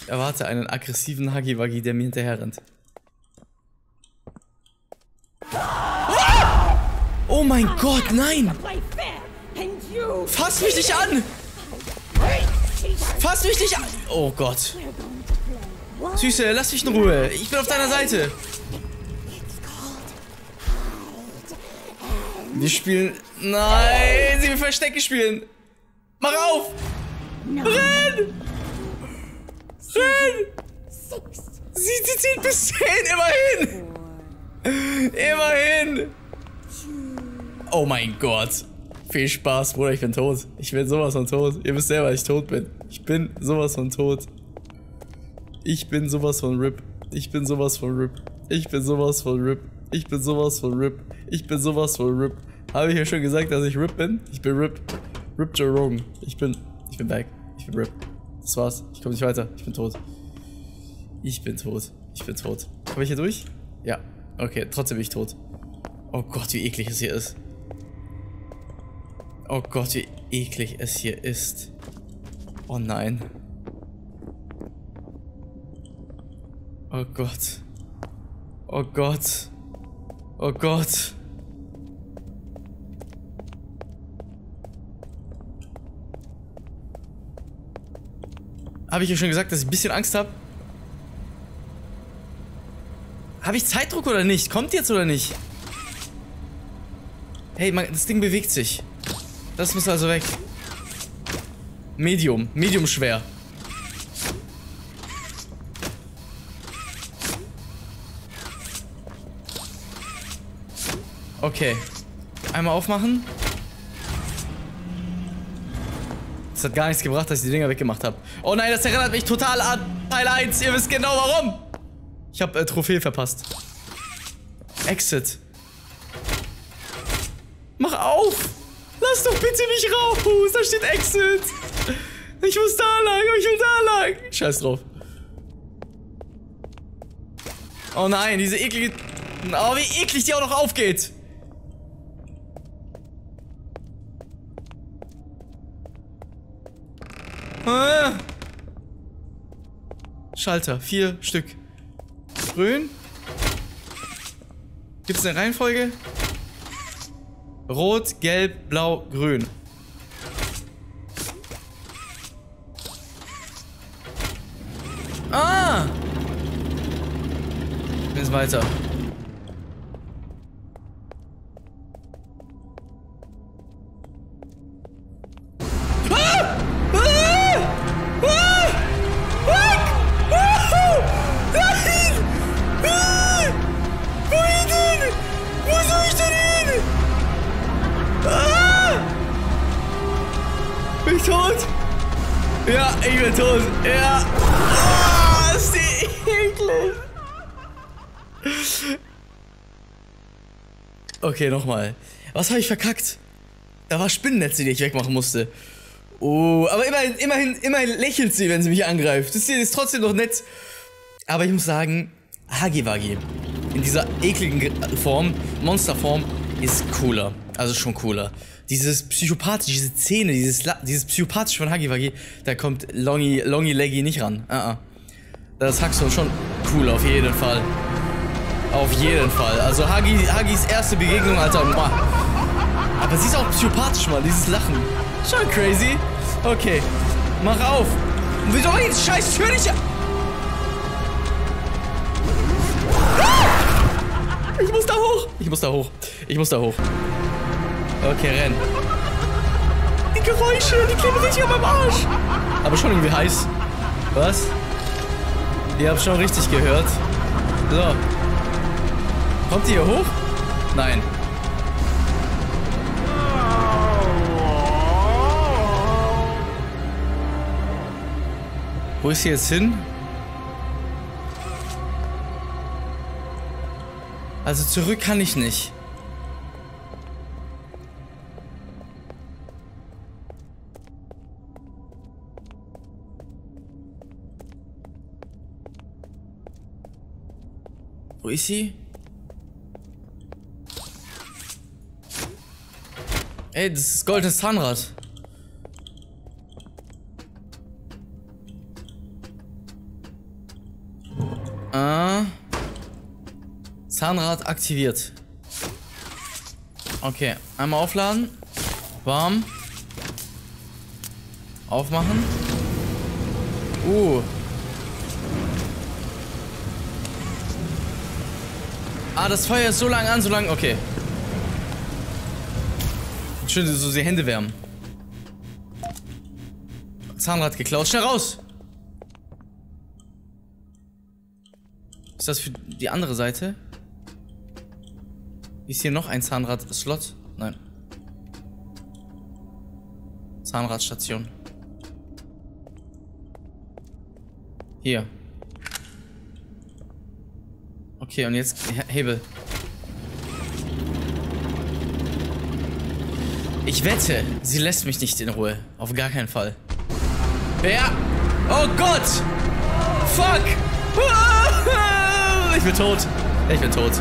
Ich erwarte einen aggressiven Huggy-Wuggy, der mir hinterher rennt. Oh mein Gott, nein! Fass mich nicht an! Fass mich nicht an! Oh Gott. Süße, lass mich in Ruhe. Ich bin auf deiner Seite. Wir spielen. Nein, sie will Verstecke spielen. Mach auf! Renn! Renn! Sie, sie zählt bis 10, immerhin! Immerhin! Oh mein Gott. Viel Spaß, Bruder, ich bin tot. Ich bin sowas von tot. Ihr wisst selber, ich tot bin. Ich bin sowas von tot. Ich bin sowas von RIP. Ich bin sowas von RIP. Ich bin sowas von RIP. Ich bin sowas von RIP. Ich bin sowas von RIP. Habe ich ja schon gesagt, dass ich RIP bin? Ich bin RIP. RIP Joe Rogan. Ich bin, ich bin back. Ich bin RIP. Das war's. Ich komme nicht weiter. Ich bin tot. Ich bin tot. Ich bin tot. Komme ich hier durch? Ja. Okay, trotzdem bin ich tot. Oh Gott, wie eklig es hier ist. Oh Gott, wie eklig es hier ist. Oh nein. Oh Gott. Oh Gott. Oh Gott. Habe ich ja schon gesagt, dass ich ein bisschen Angst habe? Habe ich Zeitdruck oder nicht? Kommt jetzt oder nicht? Hey, man, das Ding bewegt sich. Das muss also weg. Medium. Medium schwer. Okay. Einmal aufmachen. Das hat gar nichts gebracht, dass ich die Dinger weggemacht habe. Oh nein, das erinnert mich total an Teil 1. Ihr wisst genau warum. Ich habe äh, Trophäe verpasst. Exit. Mach auf! Lass doch bitte nicht raus! Da steht Exit! Ich muss da lang, ich will da lang! Scheiß drauf. Oh nein, diese eklige... Oh, wie eklig die auch noch aufgeht! Ah. Schalter, vier Stück. Grün. Gibt es eine Reihenfolge? Rot, Gelb, Blau, Grün. Ah! Jetzt weiter. Okay, nochmal. Was habe ich verkackt? Da war Spinnennetze, die ich wegmachen musste. Oh, aber immerhin, immerhin, immerhin lächelt sie, wenn sie mich angreift. Das hier ist trotzdem noch nett. Aber ich muss sagen, Hagiwagi in dieser ekligen Form, Monsterform, ist cooler. Also schon cooler. Dieses psychopathische, diese Szene, dieses, dieses psychopathische von Hagiwagi, da kommt Longy, Longy Leggy nicht ran. Uh -uh. Das Haxon schon cool, auf jeden Fall. Auf jeden Fall. Also Hagi, Hagis erste Begegnung, Alter. Aber sie ist auch psychopathisch, Mann, dieses Lachen. Schon crazy. Okay, mach auf. Wieso jetzt scheiß Tür nicht... Ah! Ich muss da hoch. Ich muss da hoch. Ich muss da hoch. Okay, renn. Die Geräusche, die kleben richtig an meinem Arsch. Aber schon irgendwie heiß. Was? Ihr habt schon richtig gehört. So. Kommt ihr hier hoch? Nein. Wo ist sie jetzt hin? Also zurück kann ich nicht. Wo ist sie? Ey, das ist goldenes Zahnrad. Ah. Zahnrad aktiviert. Okay, einmal aufladen. Warm. Aufmachen. Uh. Ah, das Feuer ist so lang an, so lang. Okay. Schön, so die Hände wärmen. Zahnrad geklaut. Schnell raus! Ist das für die andere Seite? Ist hier noch ein Zahnrad-Slot? Nein. Zahnradstation. Hier. Okay, und jetzt He- Hebel. Ich wette, sie lässt mich nicht in Ruhe. Auf gar keinen Fall. Ja! Oh Gott! Fuck! Ich bin tot. Ich bin tot.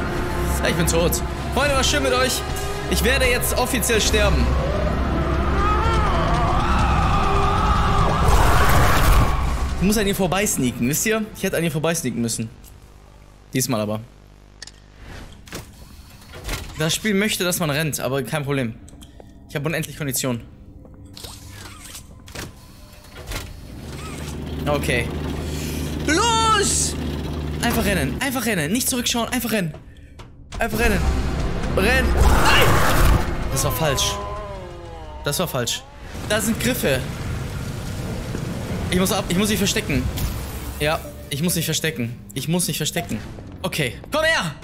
Ich bin tot. Freunde, was schön mit euch? Ich werde jetzt offiziell sterben. Ich muss an ihr vorbeisneaken, wisst ihr? Ich hätte an ihr vorbeisneaken müssen. Diesmal aber. Das Spiel möchte, dass man rennt, aber kein Problem. Ich habe unendlich Kondition. Okay. Los! Einfach rennen, einfach rennen. Nicht zurückschauen, einfach rennen. Einfach rennen. Rennen. Nein! Das war falsch. Das war falsch. Da sind Griffe. Ich muss ab, ich muss mich verstecken. Ja, ich muss mich verstecken. Ich muss mich verstecken. Okay, komm her!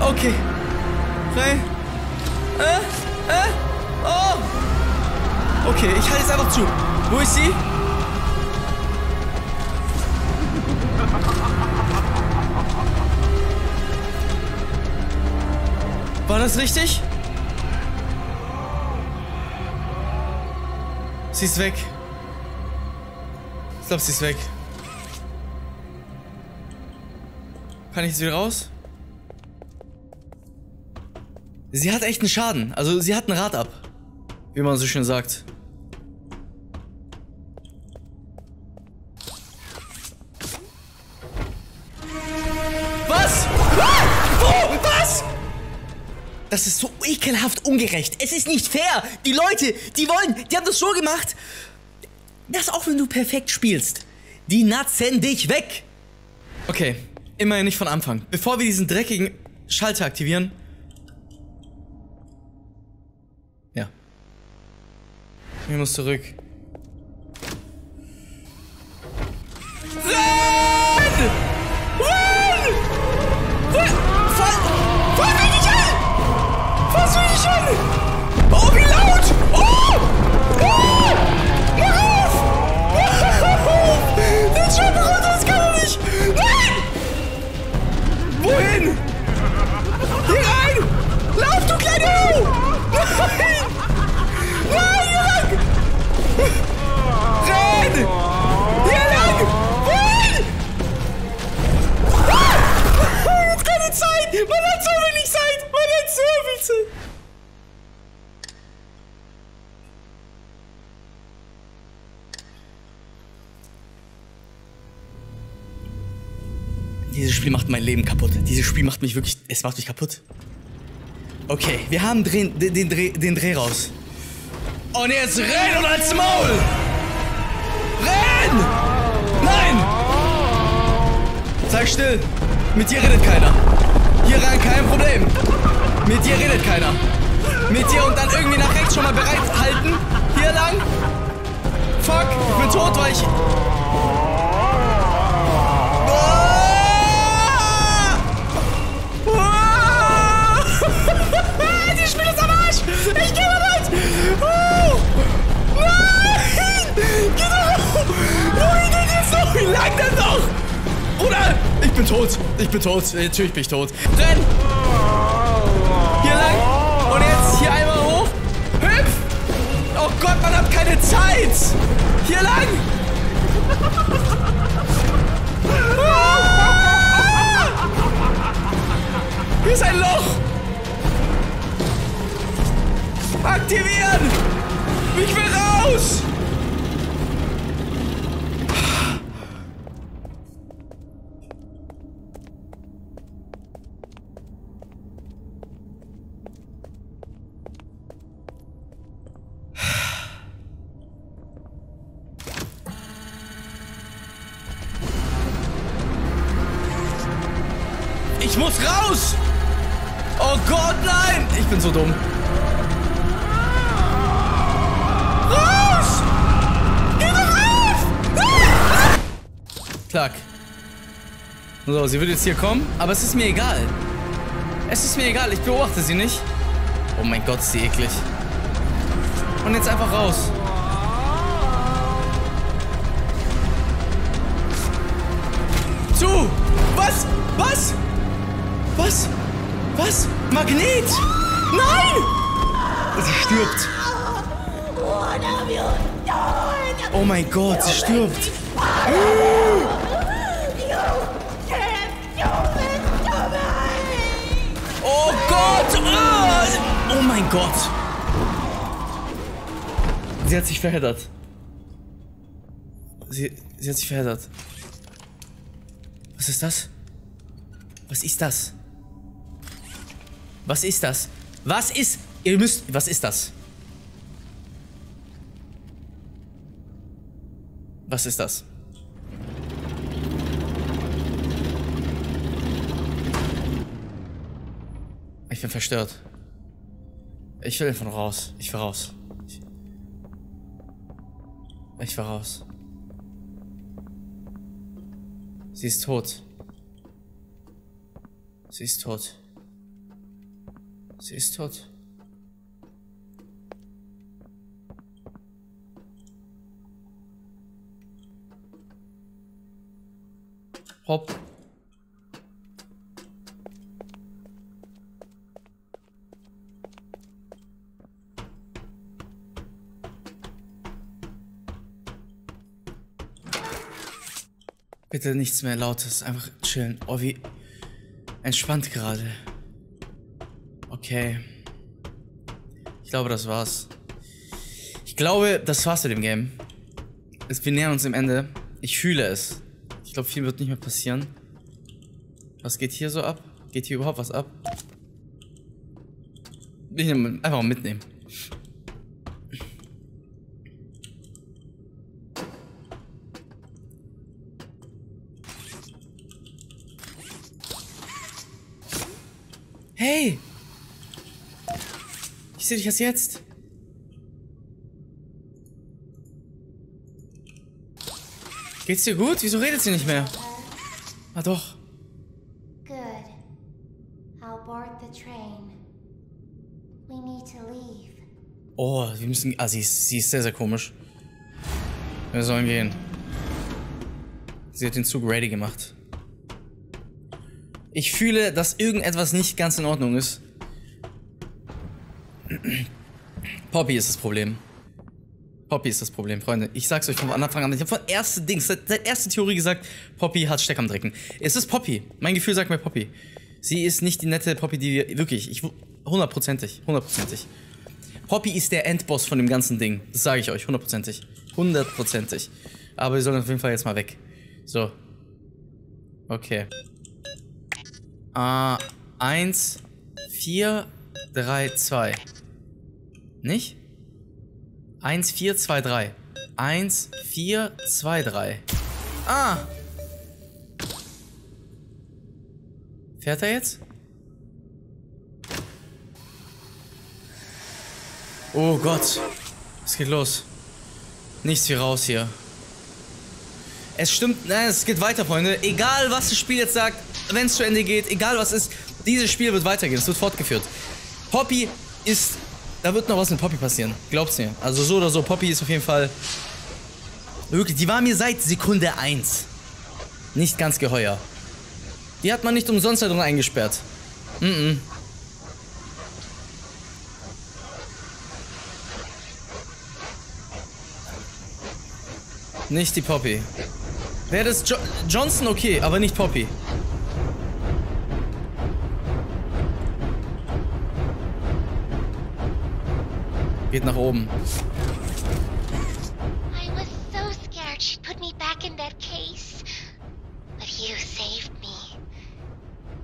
Okay. Renn. Äh, äh, oh. Okay, ich halte jetzt einfach zu. Wo ist sie? War das richtig? Sie ist weg. Ich glaube, sie ist weg. Kann ich jetzt wieder raus? Sie hat echt einen Schaden. Also sie hat ein Rad ab. Wie man so schön sagt. Was? Ah! Wo? Was? Das ist so ekelhaft ungerecht. Es ist nicht fair. Die Leute, die wollen, die haben das so gemacht, dass auch wenn du perfekt spielst, die natzen dich weg. Okay, immerhin nicht von Anfang. Bevor wir diesen dreckigen Schalter aktivieren. Ja. Ich muss zurück. Renn! Renn! Fall! Fall mich nicht an! Fass mich nicht an! Oh, wie laut! Oh! Oh! Mach auf! Mach auf! Den Schatten runter, das kann doch nicht! Nein! Wohin? Hier rein! Lauf, du kleine Au! Nein! Renn! Hier lang! Wohin? Ah! Jetzt keine Zeit! Man hat so wenig Zeit! Man hat so viel Zeit! Dieses Spiel macht mein Leben kaputt. Dieses Spiel macht mich wirklich. Es macht mich kaputt. Okay, wir haben Dreh, den, Dreh, den Dreh raus. Und jetzt renn und als Maul! Renn! Nein! Sei still! Mit dir redet keiner. Hier rein kein Problem. Mit dir redet keiner. Mit dir und dann irgendwie nach rechts schon mal bereit halten. Hier lang. Fuck, ich bin tot, weil ich. Ah! Ah! Die Spiel ist am Arsch! Ich geh mal mit! Wie lang denn noch? Bruder! Ich bin tot! Ich bin tot! Natürlich bin ich tot. Renn! Hier lang! Und jetzt hier einmal hoch! Hüpf! Oh Gott, man hat keine Zeit! Hier lang! Ah! Hier ist ein Loch! Aktivieren! Ich will raus! Sie wird jetzt hier kommen, aber es ist mir egal. Es ist mir egal, ich beobachte sie nicht. Oh mein Gott, ist sie eklig. Und jetzt einfach raus. Zu! Was? Was? Was? Was? Magnet! Nein! Sie stirbt. Oh mein Gott, sie stirbt. Oh Oh mein Gott! Sie hat sich verheddert. Sie, sie hat sich verheddert. Was ist das? Was ist das? Was ist das? Was ist... Ihr müsst... Was ist das? Was ist das? Ich bin verstört. Ich will einfach raus. Ich will raus. Ich, ich will raus. Sie ist tot. Sie ist tot. Sie ist tot. Hopp. Bitte nichts mehr Lautes, einfach chillen. Oh, wie entspannt gerade. Okay. Ich glaube, das war's. Ich glaube, das war's mit dem Game. Wir nähern uns dem Ende. Ich fühle es. Ich glaube, viel wird nicht mehr passieren. Was geht hier so ab? Geht hier überhaupt was ab? Ich nehm, einfach mitnehmen. Hey! Ich sehe dich erst jetzt. Geht's dir gut? Wieso redet sie nicht mehr? Ah doch. Good. I'll board the train. We need to leave. Oh, wir müssen. Ah, sie ist, sie ist sehr, sehr komisch. Wir sollen gehen. Sie hat den Zug ready gemacht. Ich fühle, dass irgendetwas nicht ganz in Ordnung ist. Poppy ist das Problem. Poppy ist das Problem, Freunde. Ich sag's euch von Anfang an. Ich habe von erste Dings, seit, seit erste Theorie gesagt, Poppy hat Steck am Drecken. Es ist Poppy. Mein Gefühl sagt mir Poppy. Sie ist nicht die nette Poppy, die wir. Wirklich, ich. Hundertprozentig. Hundertprozentig. Poppy ist der Endboss von dem ganzen Ding. Das sage ich euch. Hundertprozentig. Hundertprozentig. Aber wir sollen auf jeden Fall jetzt mal weg. So. Okay. Ah, eins, vier, drei, zwei. Nicht? Eins, vier, zwei, drei. Eins, vier, zwei, drei. Ah! Fährt er jetzt? Oh Gott. Es geht los. Nichts wie raus hier. Es stimmt, nein, es geht weiter, Freunde. Egal, was das Spiel jetzt sagt, wenn es zu Ende geht, egal was ist, dieses Spiel wird weitergehen, es wird fortgeführt. Poppy ist, da wird noch was mit Poppy passieren, glaub's mir. Also so oder so, Poppy ist auf jeden Fall, wirklich, die war mir seit Sekunde 1 nicht ganz geheuer. Die hat man nicht umsonst da drin eingesperrt. Mm, -mm. Nicht die Poppy. Wäre das jo Johnson okay, aber nicht Poppy.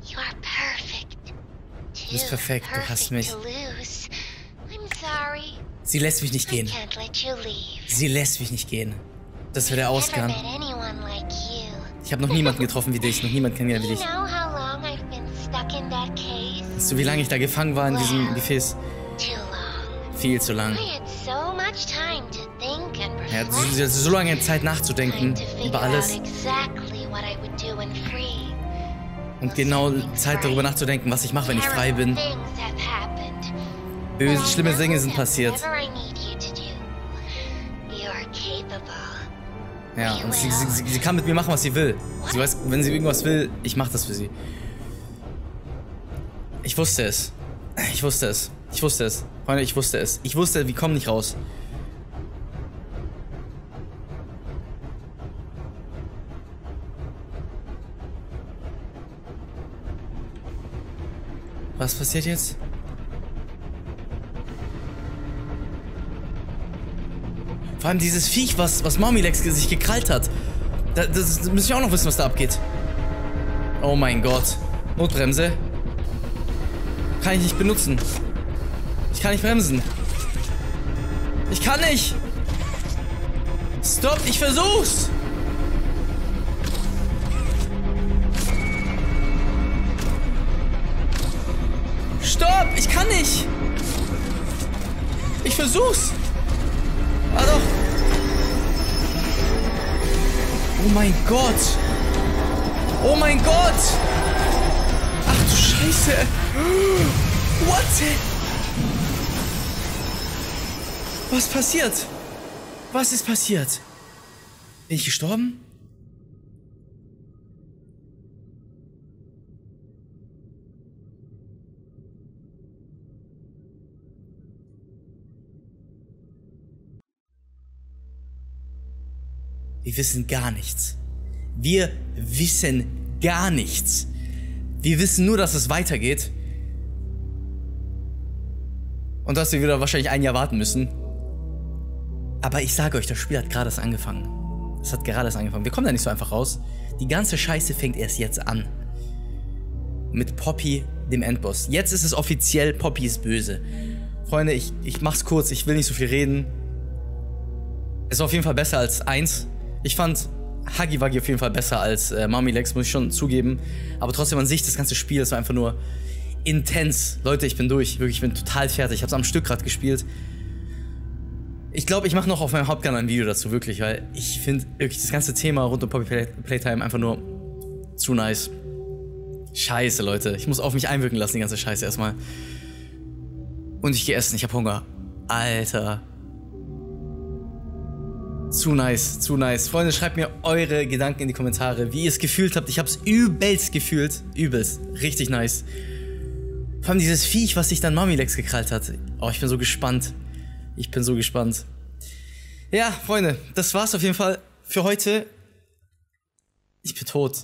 You are perfect. Du bist perfekt, du hast mich. Sie lässt mich nicht gehen. Sie lässt mich nicht gehen. Das wäre der Ausgang. Ich habe noch niemanden getroffen wie dich, noch niemanden kennengelernt wie dich. Weißt du, wie lange ich da gefangen war in diesem Gefäß? Viel zu lang. Er hat so, so lange Zeit nachzudenken über alles und genau Zeit darüber nachzudenken, was ich mache, wenn ich frei bin. Böse, schlimme Dinge sind passiert. Ja, und sie, sie, sie, sie kann mit mir machen, was sie will. Sie weiß, wenn sie irgendwas will, ich mache das für sie. Ich wusste es. Ich wusste es. Ich wusste es. Freunde, ich wusste es. Ich wusste, wir kommen nicht raus. Was passiert jetzt? Vor allem dieses Viech, was, was Momilex sich gekrallt hat. Da, das, das müssen wir auch noch wissen, was da abgeht. Oh mein Gott. Notbremse. Kann ich nicht benutzen. Ich kann nicht bremsen. Ich kann nicht. Stopp, ich versuch's. Stopp, ich kann nicht. Ich versuch's. Ah doch. Oh mein Gott. Oh mein Gott! Ach du Scheiße! What? Was passiert? Was ist passiert? Bin ich gestorben? Wir wissen gar nichts. Wir wissen gar nichts. Wir wissen nur, dass es weitergeht. Und dass wir wieder wahrscheinlich ein Jahr warten müssen. Aber ich sage euch, das Spiel hat gerade erst angefangen. Es hat gerade erst angefangen. Wir kommen da nicht so einfach raus. Die ganze Scheiße fängt erst jetzt an. Mit Poppy, dem Endboss. Jetzt ist es offiziell, Poppy ist böse. Freunde, ich, ich mach's kurz, ich will nicht so viel reden. Es war auf jeden Fall besser als 1. Ich fand Huggy Wuggy auf jeden Fall besser als äh, Mami Lex, muss ich schon zugeben. Aber trotzdem an sich, das ganze Spiel, das war einfach nur intens. Leute, ich bin durch. Wirklich, ich bin total fertig. Ich hab's am Stück gerade gespielt. Ich glaube, ich mache noch auf meinem Hauptkanal ein Video dazu, wirklich, weil ich finde wirklich das ganze Thema rund um Poppy Play Playtime einfach nur zu nice. Scheiße, Leute. Ich muss auf mich einwirken lassen, die ganze Scheiße erstmal. Und ich gehe essen, ich habe Hunger. Alter. Zu nice, zu nice. Freunde, schreibt mir eure Gedanken in die Kommentare, wie ihr es gefühlt habt. Ich habe es übelst gefühlt. Übelst. Richtig nice. Vor allem dieses Viech, was sich dann Mamilex gekrallt hat. Oh, ich bin so gespannt. Ich bin so gespannt. Ja, Freunde, das war's auf jeden Fall für heute. Ich bin tot.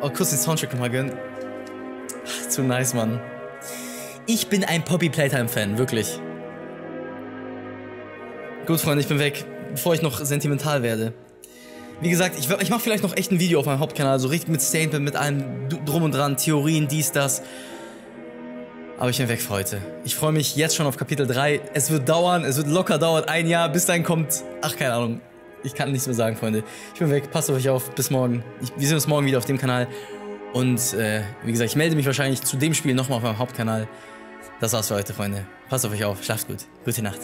Oh, kurz den Soundtrack nochmal gönnen. Zu nice, Mann. Ich bin ein Poppy Playtime-Fan, wirklich. Gut, Freunde, ich bin weg, bevor ich noch sentimental werde. Wie gesagt, ich, ich mache vielleicht noch echt ein Video auf meinem Hauptkanal, so richtig mit Statement, mit allem drum und dran, Theorien, dies, das. Aber ich bin weg für heute. Ich freue mich jetzt schon auf Kapitel 3. Es wird dauern, es wird locker dauern, ein Jahr, bis dann kommt. Ach, keine Ahnung. Ich kann nichts mehr sagen, Freunde. Ich bin weg, passt auf euch auf, bis morgen. Ich, wir sehen uns morgen wieder auf dem Kanal. Und äh, wie gesagt, ich melde mich wahrscheinlich zu dem Spiel nochmal auf meinem Hauptkanal. Das war's für heute, Freunde. Passt auf euch auf, schlaft gut. Gute Nacht.